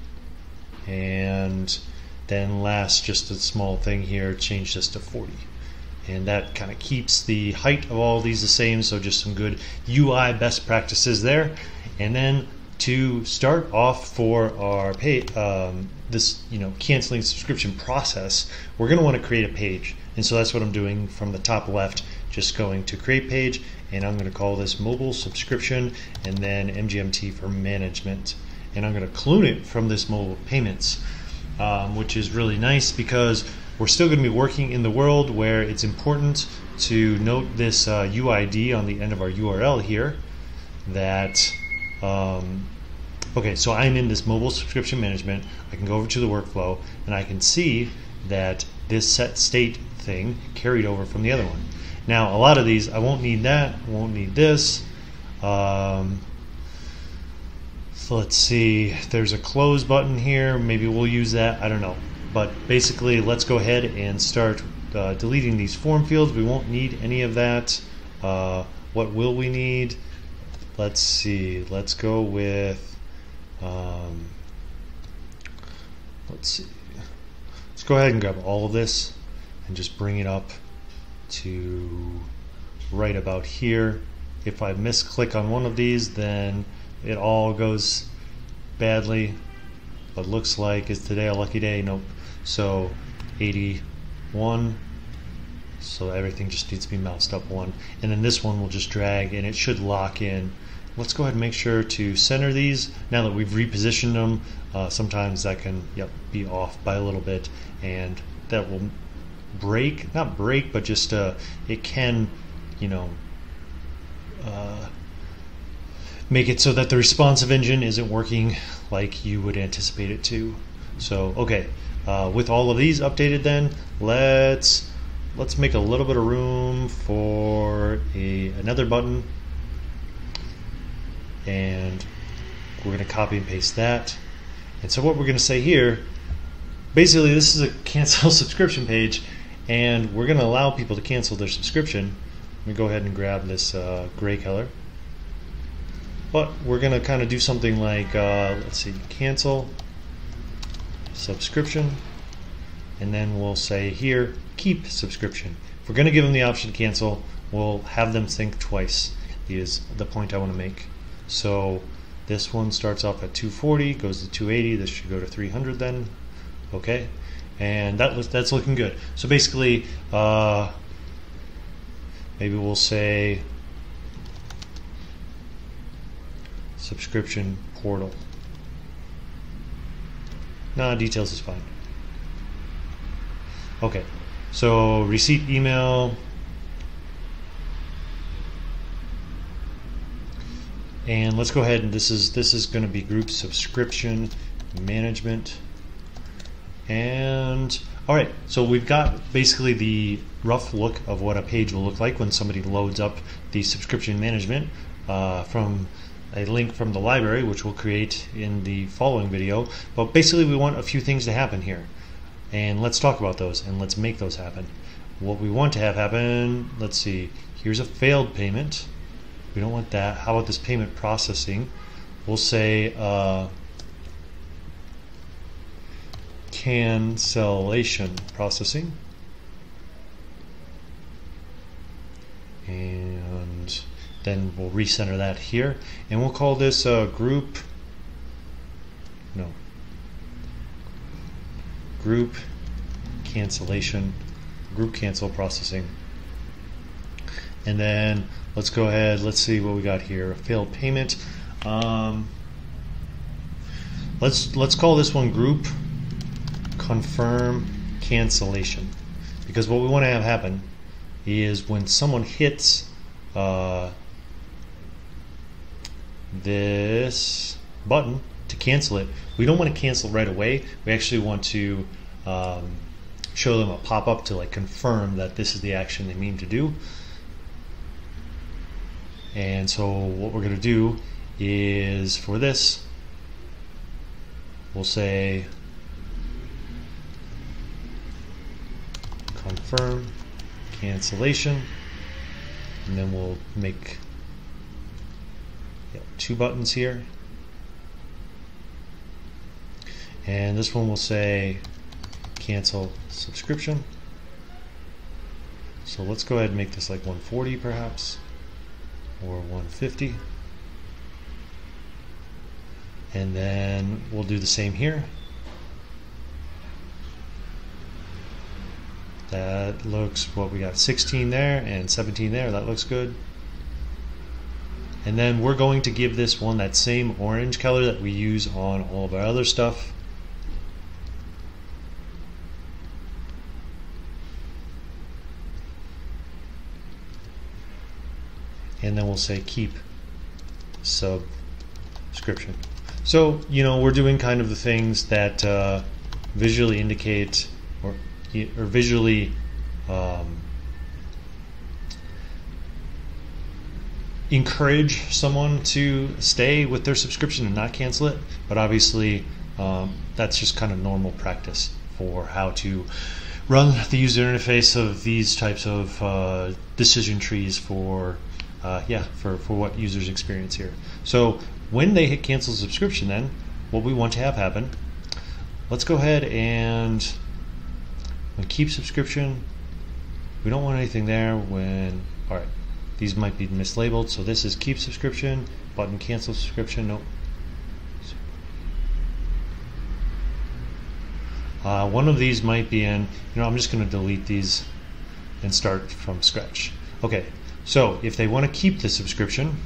And then last, just a small thing here, change this to 40 and that kind of keeps the height of all these the same so just some good UI best practices there. And then to start off for our pay um, this you know canceling subscription process we're going to want to create a page. And so that's what I'm doing from the top left just going to create page and I'm going to call this mobile subscription and then MGMT for management and I'm going to clone it from this mobile payments um, which is really nice because we're still going to be working in the world where it's important to note this uh, UID on the end of our URL here that um, Okay, so I'm in this mobile subscription management. I can go over to the workflow and I can see that this set state thing carried over from the other one. Now, a lot of these, I won't need that, won't need this. Um, so let's see, there's a close button here. Maybe we'll use that. I don't know. But basically, let's go ahead and start uh, deleting these form fields. We won't need any of that. Uh, what will we need? Let's see. Let's go with. Um, let's see. Let's go ahead and grab all of this and just bring it up to right about here. If I misclick on one of these, then it all goes badly. But looks like is today a lucky day? Nope. So 81. So everything just needs to be moused up one. And then this one will just drag and it should lock in. Let's go ahead and make sure to center these. Now that we've repositioned them, uh, sometimes that can yep, be off by a little bit and that will break, not break, but just uh, it can, you know, uh, make it so that the responsive engine isn't working like you would anticipate it to. So, okay, uh, with all of these updated then, let's let's make a little bit of room for a another button and we're going to copy and paste that. And so what we're going to say here, basically this is a (laughs) cancel subscription page and we're going to allow people to cancel their subscription. Let me go ahead and grab this uh, gray color. But we're going to kind of do something like, uh, let's see, cancel subscription. And then we'll say here, keep subscription. If we're going to give them the option to cancel, we'll have them think twice is the point I want to make. So this one starts off at 240, goes to 280. This should go to 300 then. Okay, and that was that's looking good. So basically, uh, maybe we'll say subscription portal. Nah, details is fine. Okay, so receipt email. And let's go ahead and this is this is going to be group subscription management. And all right, so we've got basically the rough look of what a page will look like when somebody loads up the subscription management uh, from a link from the library, which we'll create in the following video. But basically, we want a few things to happen here. And let's talk about those and let's make those happen. What we want to have happen, let's see, here's a failed payment. We don't want that. How about this payment processing? We'll say uh, cancellation processing. And then we'll recenter that here. And we'll call this a group, no, group cancellation, group cancel processing. And then let's go ahead, let's see what we got here. Failed payment. Um, let's let's call this one group confirm cancellation because what we want to have happen is when someone hits uh, this button to cancel it, we don't want to cancel right away. We actually want to um, show them a pop-up to like confirm that this is the action they mean to do. And so what we're going to do is for this, we'll say confirm cancellation and then we'll make yeah, two buttons here. And this one will say cancel subscription. So let's go ahead and make this like 140 perhaps or 150 and then we'll do the same here That looks what we got 16 there and 17 there. That looks good. And then we're going to give this one that same orange color that we use on all of our other stuff. And then we'll say keep subscription. So, you know, we're doing kind of the things that uh, visually indicate or, or visually um, encourage someone to stay with their subscription and not cancel it. But obviously, um, that's just kind of normal practice for how to run the user interface of these types of uh, decision trees for uh, yeah for, for what users experience here. So when they hit cancel subscription, then what we want to have happen, let's go ahead and when keep subscription, we don't want anything there. When all right, these might be mislabeled. So this is keep subscription button cancel subscription. Nope. Uh, one of these might be in, you know, I'm just going to delete these and start from scratch. Okay, so if they want to keep the subscription,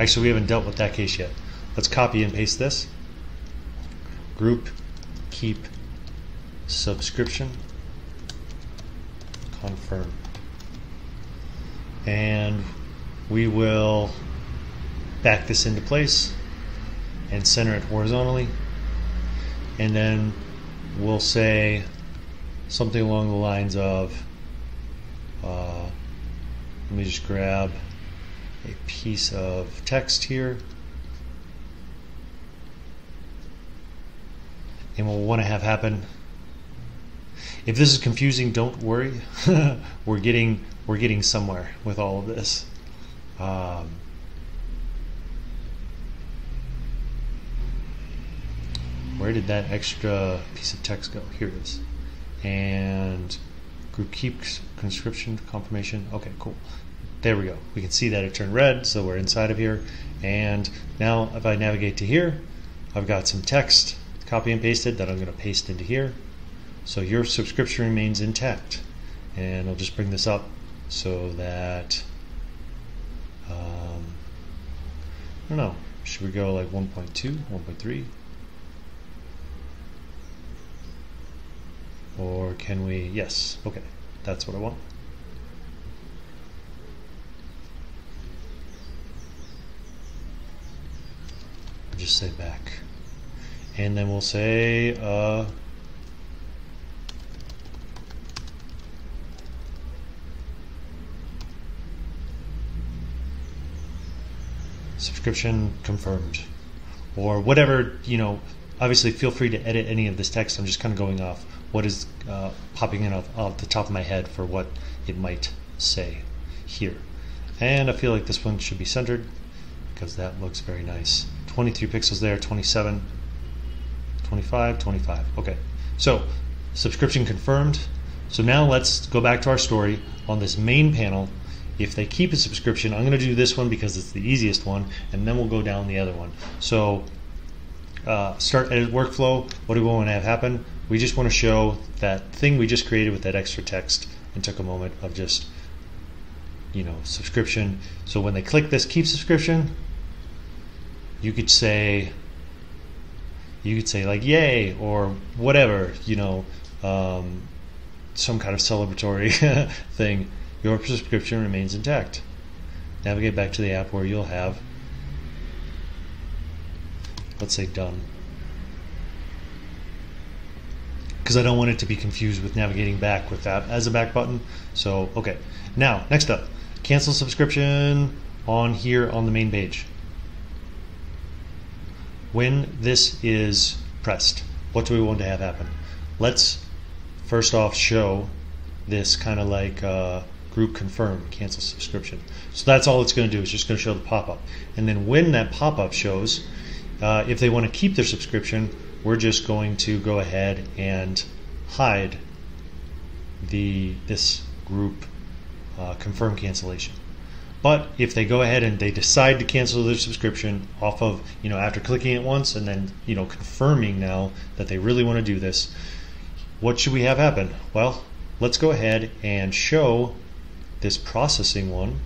actually we haven't dealt with that case yet. Let's copy and paste this. Group keep subscription. Confirm. And we will back this into place and center it horizontally. And then we'll say something along the lines of uh, let me just grab a piece of text here. And we'll want to have happen if this is confusing don't worry (laughs) we're getting we're getting somewhere with all of this um, where did that extra piece of text go? Here it is. And group keep conscription confirmation. Okay, cool. There we go. We can see that it turned red, so we're inside of here. And now if I navigate to here, I've got some text copy and pasted that I'm going to paste into here. So your subscription remains intact. And I'll just bring this up so that, um, I don't know, should we go like 1.2, 1.3? Or can we, yes, okay, that's what I want. Just say back. And then we'll say, uh, subscription confirmed or whatever you know obviously feel free to edit any of this text i'm just kind of going off what is uh, popping in off, off the top of my head for what it might say here. And I feel like this one should be centered because that looks very nice. 23 pixels there, 27, 25, 25. Okay, so subscription confirmed. So now let's go back to our story on this main panel. If they keep a subscription, I'm going to do this one because it's the easiest one, and then we'll go down the other one. So uh, start edit workflow. What do we want to have happen? We just want to show that thing we just created with that extra text and took a moment of just, you know, subscription. So when they click this keep subscription, you could say, you could say like yay or whatever, you know, um, some kind of celebratory (laughs) thing. Your subscription remains intact. Navigate back to the app where you'll have, let's say done because I don't want it to be confused with navigating back with that as a back button. So, okay. Now, next up, cancel subscription on here on the main page. When this is pressed, what do we want to have happen? Let's first off show this kind of like uh, group confirm cancel subscription. So that's all it's going to do. It's just going to show the pop-up. And then when that pop-up shows, uh, if they want to keep their subscription, we're just going to go ahead and hide the this group uh, confirm cancellation. But if they go ahead and they decide to cancel their subscription off of, you know, after clicking it once and then, you know, confirming now that they really want to do this, what should we have happen? Well, let's go ahead and show this processing one.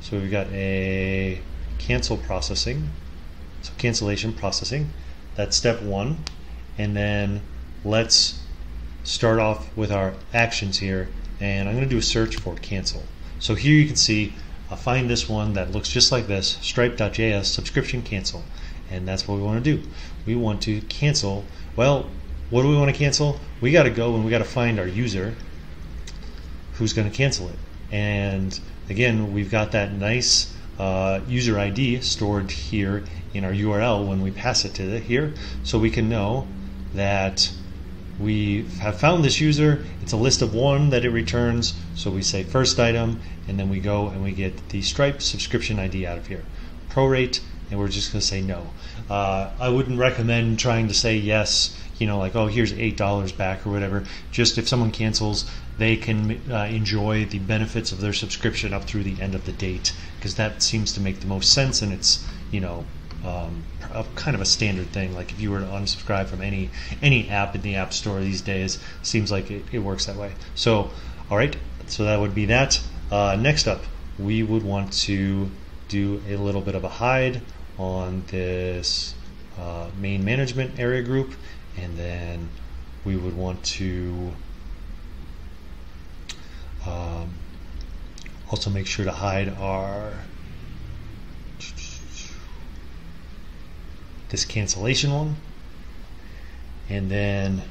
So we've got a cancel processing, so cancellation processing. That's step one. And then let's start off with our actions here. And I'm going to do a search for cancel. So here you can see, I'll find this one that looks just like this, stripe.js subscription cancel. and that's what we want to do. We want to cancel. Well, what do we want to cancel? We got to go and we got to find our user who's going to cancel it. And again, we've got that nice uh, user ID stored here in our URL when we pass it to the, here, so we can know that we have found this user. It's a list of one that it returns. So we say first item, and then we go and we get the Stripe subscription ID out of here. Prorate, and we're just going to say no. Uh, I wouldn't recommend trying to say yes, you know, like, oh, here's $8 back or whatever. Just if someone cancels, they can uh, enjoy the benefits of their subscription up through the end of the date because that seems to make the most sense and it's, you know, um, a, kind of a standard thing. Like if you were to unsubscribe from any any app in the App Store these days, seems like it, it works that way. So, all right, so that would be that. Uh, next up, we would want to do a little bit of a hide on this uh, main management area group, and then we would want to um, also make sure to hide our this cancellation one. And then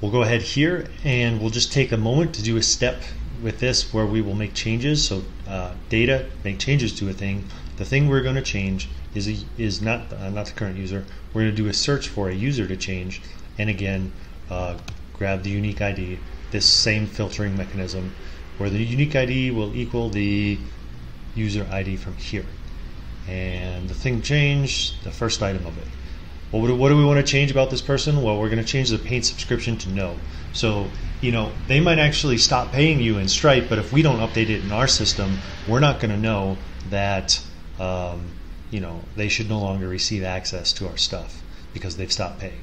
we'll go ahead here and we'll just take a moment to do a step with this where we will make changes. So uh, data, make changes to a thing. The thing we're going to change is a, is not uh, not the current user. We're going to do a search for a user to change, and again, uh, grab the unique ID. This same filtering mechanism, where the unique ID will equal the user ID from here and the thing changed, the first item of it. Well, what do we want to change about this person? Well, we're going to change the paid subscription to no. So, you know, they might actually stop paying you in Stripe, but if we don't update it in our system, we're not going to know that, um, you know, they should no longer receive access to our stuff because they've stopped paying.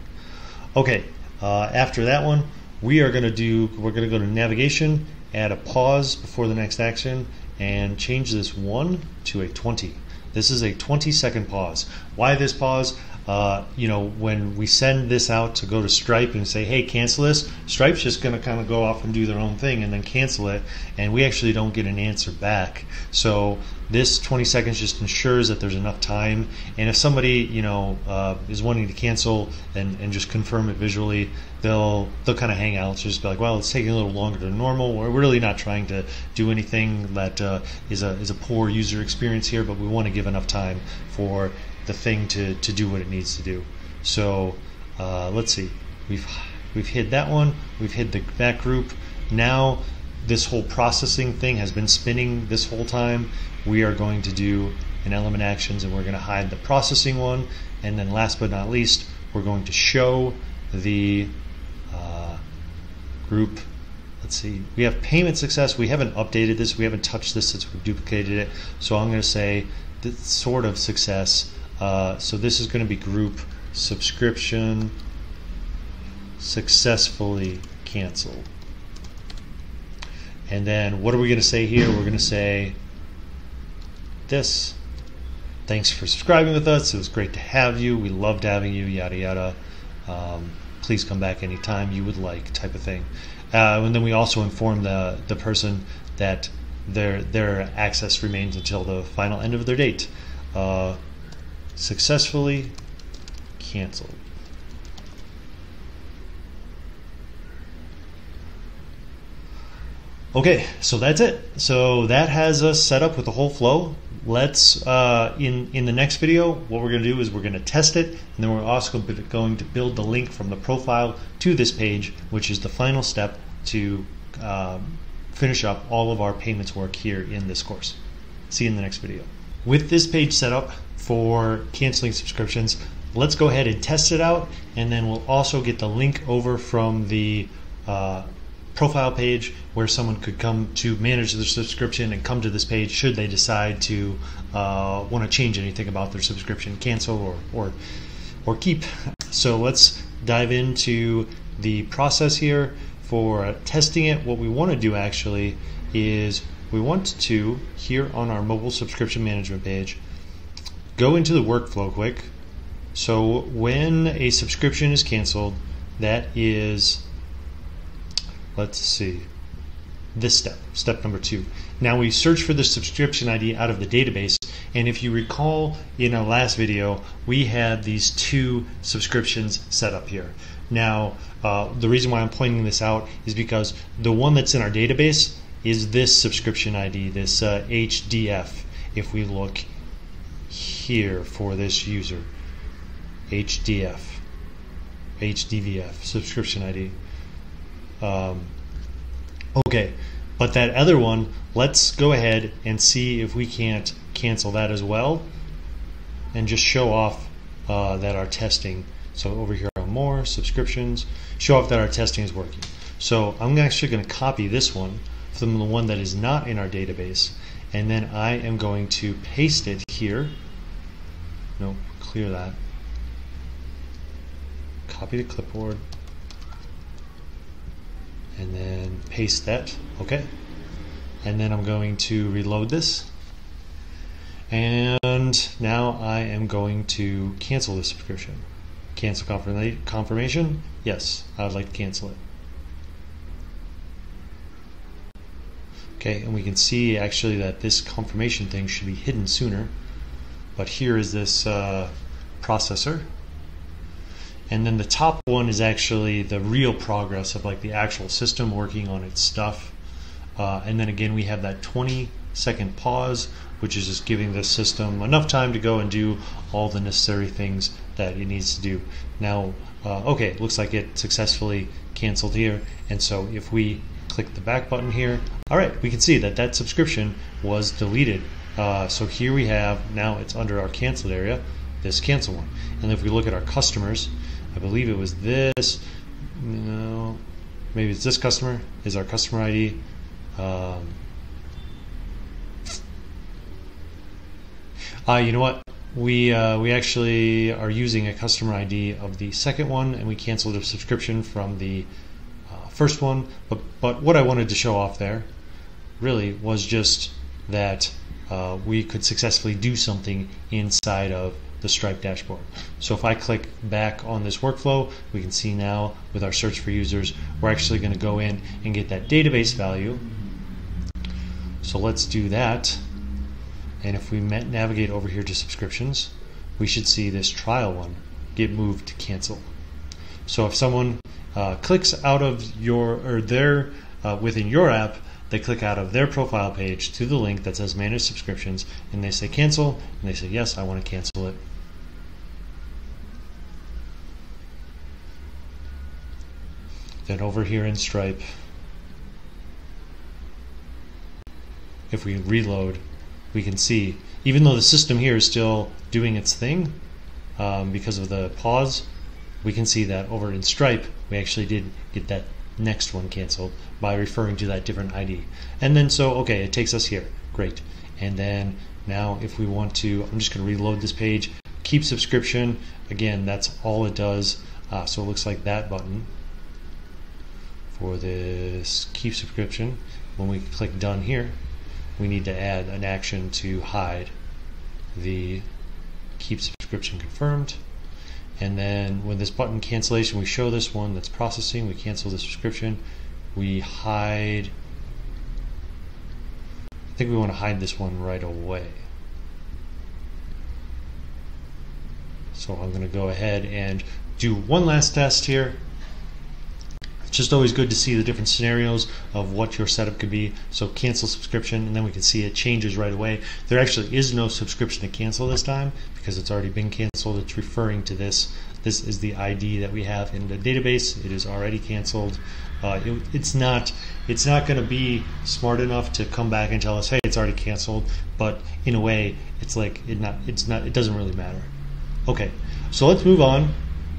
Okay, uh, after that one, we are going to do, we're going to go to navigation, add a pause before the next action, and change this 1 to a 20. This is a 20 second pause. Why this pause? Uh, you know, when we send this out to go to Stripe and say, hey, cancel this, Stripe's just going to kind of go off and do their own thing and then cancel it, and we actually don't get an answer back. So this 20 seconds just ensures that there's enough time. And if somebody, you know, uh, is wanting to cancel and, and just confirm it visually, they'll they'll kind of hang out. Just be like, well, it's taking a little longer than normal. We're really not trying to do anything that uh, is a is a poor user experience here, but we want to give enough time for the thing to, to do what it needs to do. So uh, let's see, we've we've hid that one, we've hid the that group. Now this whole processing thing has been spinning this whole time. We are going to do an element actions and we're going to hide the processing one. And then last but not least, we're going to show the uh, group. Let's see, we have payment success. We haven't updated this. We haven't touched this since we've duplicated it. So I'm going to say this sort of success uh, so this is going to be group subscription successfully canceled. And then what are we going to say here? We're going to say this. Thanks for subscribing with us. It was great to have you. We loved having you, yada, yada. Um, please come back anytime you would like, type of thing. Uh, and then we also inform the, the person that their, their access remains until the final end of their date. Uh, successfully canceled. Okay, so that's it. So that has us set up with the whole flow. Let's uh, in in the next video, what we're going to do is we're going to test it, and then we're also going to build the link from the profile to this page, which is the final step to um, finish up all of our payments work here in this course. See you in the next video. With this page set up, for canceling subscriptions. Let's go ahead and test it out, and then we'll also get the link over from the uh, profile page where someone could come to manage their subscription and come to this page should they decide to uh, want to change anything about their subscription, cancel or or or keep. So let's dive into the process here for testing it. What we want to do actually is we want to here on our mobile subscription management page go into the workflow quick. So when a subscription is canceled, that is, let's see, this step, step number two. Now we search for the subscription ID out of the database, And if you recall in our last video, we had these two subscriptions set up here. Now, uh, the reason why I'm pointing this out is because the one that's in our database is this subscription ID, this uh, HDF. If we look here for this user, HDF, HDVF, subscription ID. Um, okay, but that other one, let's go ahead and see if we can't cancel that as well and just show off uh, that our testing, so over here on more, subscriptions, show off that our testing is working. So I'm actually going to copy this one from the one that is not in our database and then I am going to paste it here. No, clear that. Copy the clipboard and then paste that. Okay. And then I'm going to reload this. And now I am going to cancel the subscription. Cancel confirmation. Yes, I would like to cancel it. Okay, and we can see actually that this confirmation thing should be hidden sooner. But here is this uh, processor. And then the top one is actually the real progress of like the actual system working on its stuff. Uh, and then again, we have that 20 second pause, which is just giving the system enough time to go and do all the necessary things that it needs to do. Now, uh, okay, looks like it successfully canceled here. And so if we click the back button here. All right, we can see that that subscription was deleted. Uh, so here we have, now it's under our canceled area, this cancel one. And if we look at our customers, I believe it was this, no, maybe it's this customer, is our customer ID. Um, uh, you know what? We, uh, we actually are using a customer ID of the second one and we canceled a subscription from the first one, but, but what I wanted to show off there really was just that uh, we could successfully do something inside of the Stripe dashboard. So if I click back on this workflow, we can see now with our search for users, we're actually going to go in and get that database value. So let's do that. And if we navigate over here to subscriptions, we should see this trial one get moved to cancel. So if someone uh, clicks out of your or their uh, within your app, they click out of their profile page to the link that says manage subscriptions, and they say cancel, and they say yes, I want to cancel it. Then over here in Stripe, if we reload, we can see, even though the system here is still doing its thing um, because of the pause, we can see that over in Stripe, we actually did get that next one canceled by referring to that different ID. And then so, okay, it takes us here. Great. And then now if we want to, I'm just going to reload this page, keep subscription. Again, that's all it does. Uh, so it looks like that button for this keep subscription. When we click done here, we need to add an action to hide the keep subscription confirmed. And then when this button cancellation, we show this one that's processing, we cancel the subscription, we hide, I think we want to hide this one right away. So I'm going to go ahead and do one last test here. It's just always good to see the different scenarios of what your setup could be. So cancel subscription, and then we can see it changes right away. There actually is no subscription to cancel this time because it's already been canceled. It's referring to this. This is the ID that we have in the database. It is already canceled. Uh, it, it's not it's not going to be smart enough to come back and tell us, hey, it's already canceled. But in a way, it's like it not it's not it doesn't really matter. Okay, so let's move on.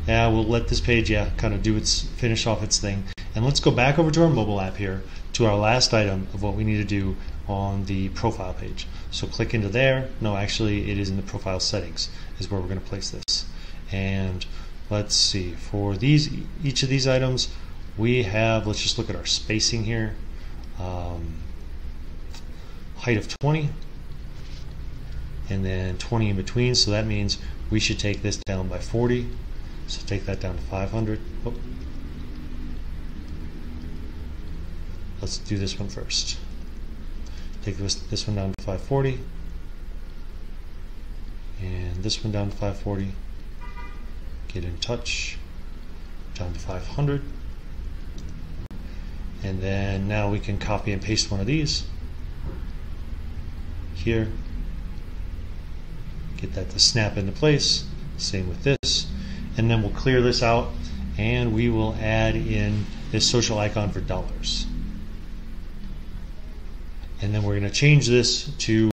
Yeah, we'll let this page yeah kind of do its finish off its thing, and let's go back over to our mobile app here to our last item of what we need to do on the profile page. So click into there. No, actually, it is in the profile settings is where we're going to place this. And let's see, for these each of these items, we have, let's just look at our spacing here. Um, height of 20, and then 20 in between, so that means we should take this down by 40. So take that down to 500. Oh. Let's do this one first. Take this, this one down to 540. and this one down to 540. Get in touch down to 500. And then now we can copy and paste one of these here. Get that to snap into place. Same with this. And then we'll clear this out and we will add in this social icon for dollars. And then we're going to change this to,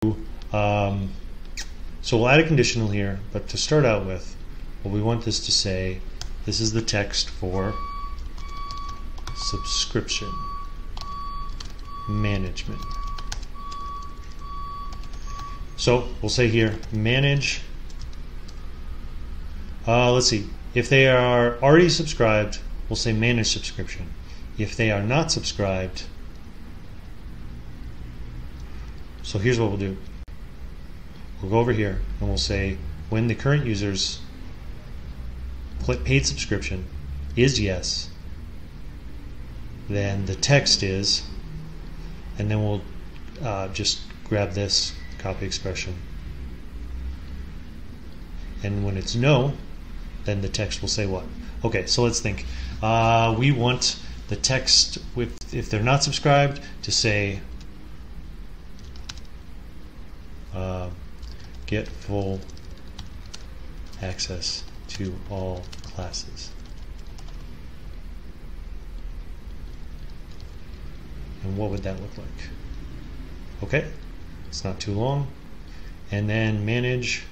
um, so we'll add a conditional here, but to start out with, what we want this to say, this is the text for subscription management. So we'll say here, manage. Uh, let's see. If they are already subscribed, we'll say manage subscription. If they are not subscribed, so here's what we'll do. We'll go over here and we'll say when the current users paid subscription is yes, then the text is, and then we'll uh, just grab this copy expression. And when it's no, then the text will say what? Okay, so let's think. Uh, we want the text, with, if they're not subscribed, to say uh, get full access to all classes. And what would that look like? Okay, it's not too long. And then manage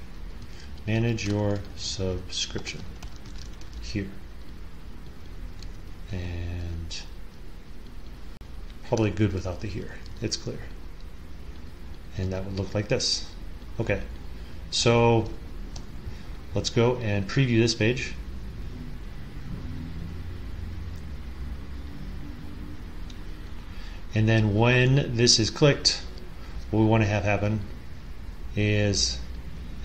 manage your subscription here. And probably good without the here. It's clear. And that would look like this. Okay. So let's go and preview this page. And then when this is clicked, what we want to have happen is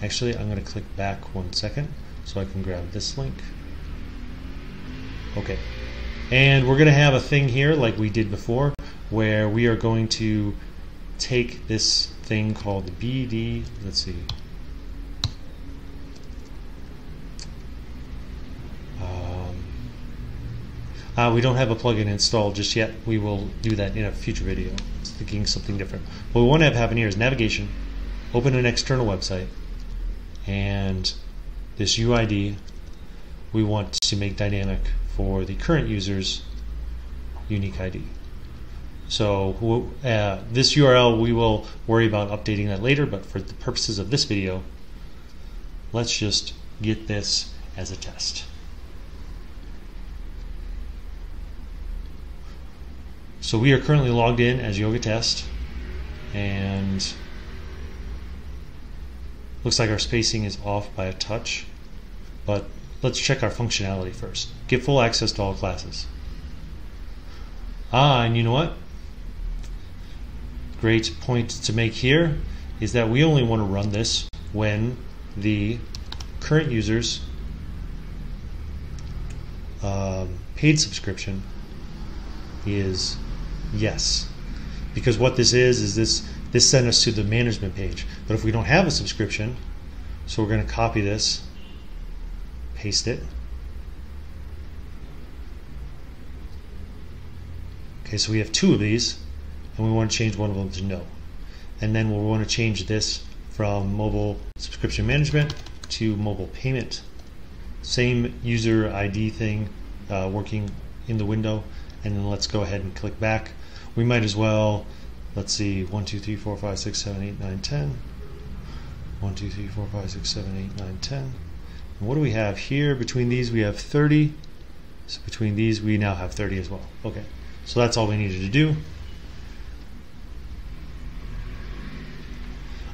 actually I'm going to click back one second so I can grab this link. Okay. And we're going to have a thing here like we did before where we are going to take this thing called BD, let's see, Uh, we don't have a plugin installed just yet. We will do that in a future video. It's thinking something different. What we want to have happen here is navigation, open an external website, and this UID we want to make dynamic for the current user's unique ID. So uh, this URL we will worry about updating that later, but for the purposes of this video, let's just get this as a test. So we are currently logged in as Yoga Test, and looks like our spacing is off by a touch, but let's check our functionality first. Get full access to all classes. Ah, and you know what? Great point to make here is that we only want to run this when the current users um, paid subscription is Yes. Because what this is, is this, this sent us to the management page. But if we don't have a subscription, so we're going to copy this, paste it. Okay, so we have two of these, and we want to change one of them to no. And then we'll want to change this from mobile subscription management to mobile payment. Same user ID thing uh, working in the window. And then let's go ahead and click back we might as well, let's see, 1, 2, 3, 4, 5, 6, 7, 8, 9, 10. 1, 2, 3, 4, 5, 6, 7, 8, 9, 10. And what do we have here? Between these we have 30. So between these we now have 30 as well. Okay, so that's all we needed to do.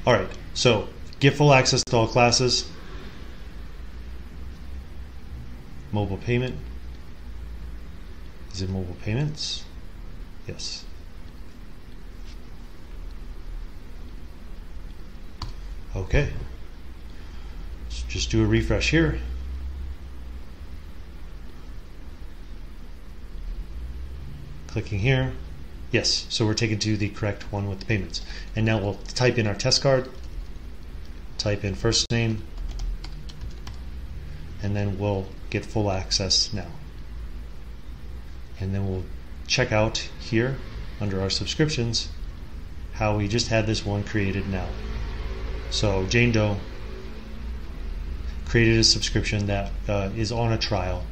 All right, so get full access to all classes. Mobile payment. Is it mobile payments? Yes. Okay. Let's just do a refresh here. Clicking here. Yes, so we're taken to the correct one with the payments. And now we'll type in our test card. type in first name, and then we'll get full access now. And then we'll check out here under our subscriptions how we just had this one created now. So Jane Doe created a subscription that uh, is on a trial.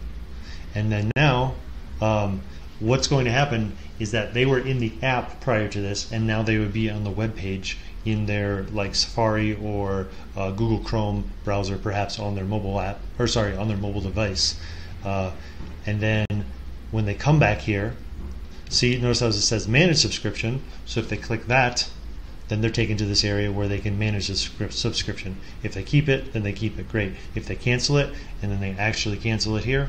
And then now, um, what's going to happen is that they were in the app prior to this, and now they would be on the web page in their like Safari or uh, Google Chrome browser, perhaps on their mobile app, or sorry, on their mobile device. Uh, and then when they come back here, see, notice how it says manage subscription. So if they click that, then they're taken to this area where they can manage the subscription. If they keep it, then they keep it. Great. If they cancel it, and then they actually cancel it here,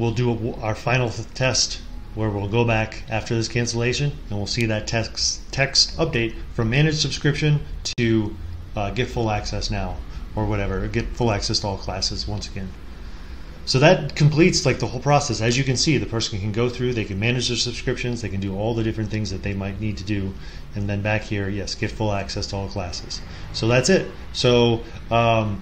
we'll do a, our final test where we'll go back after this cancellation and we'll see that text text update from managed subscription to uh, get full access now or whatever get full access to all classes once again. So that completes like the whole process. As you can see the person can go through they can manage their subscriptions they can do all the different things that they might need to do and then back here yes get full access to all classes. So that's it. So um,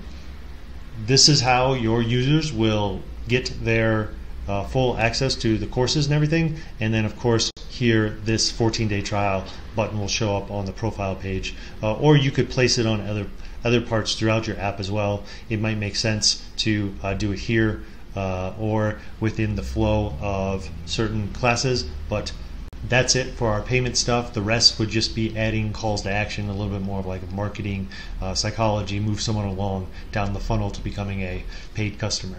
this is how your users will get their uh, full access to the courses and everything. And then, of course, here this 14-day trial button will show up on the profile page, uh, or you could place it on other other parts throughout your app as well. It might make sense to uh, do it here uh, or within the flow of certain classes, but that's it for our payment stuff. The rest would just be adding calls to action, a little bit more of like marketing, uh, psychology, move someone along down the funnel to becoming a paid customer.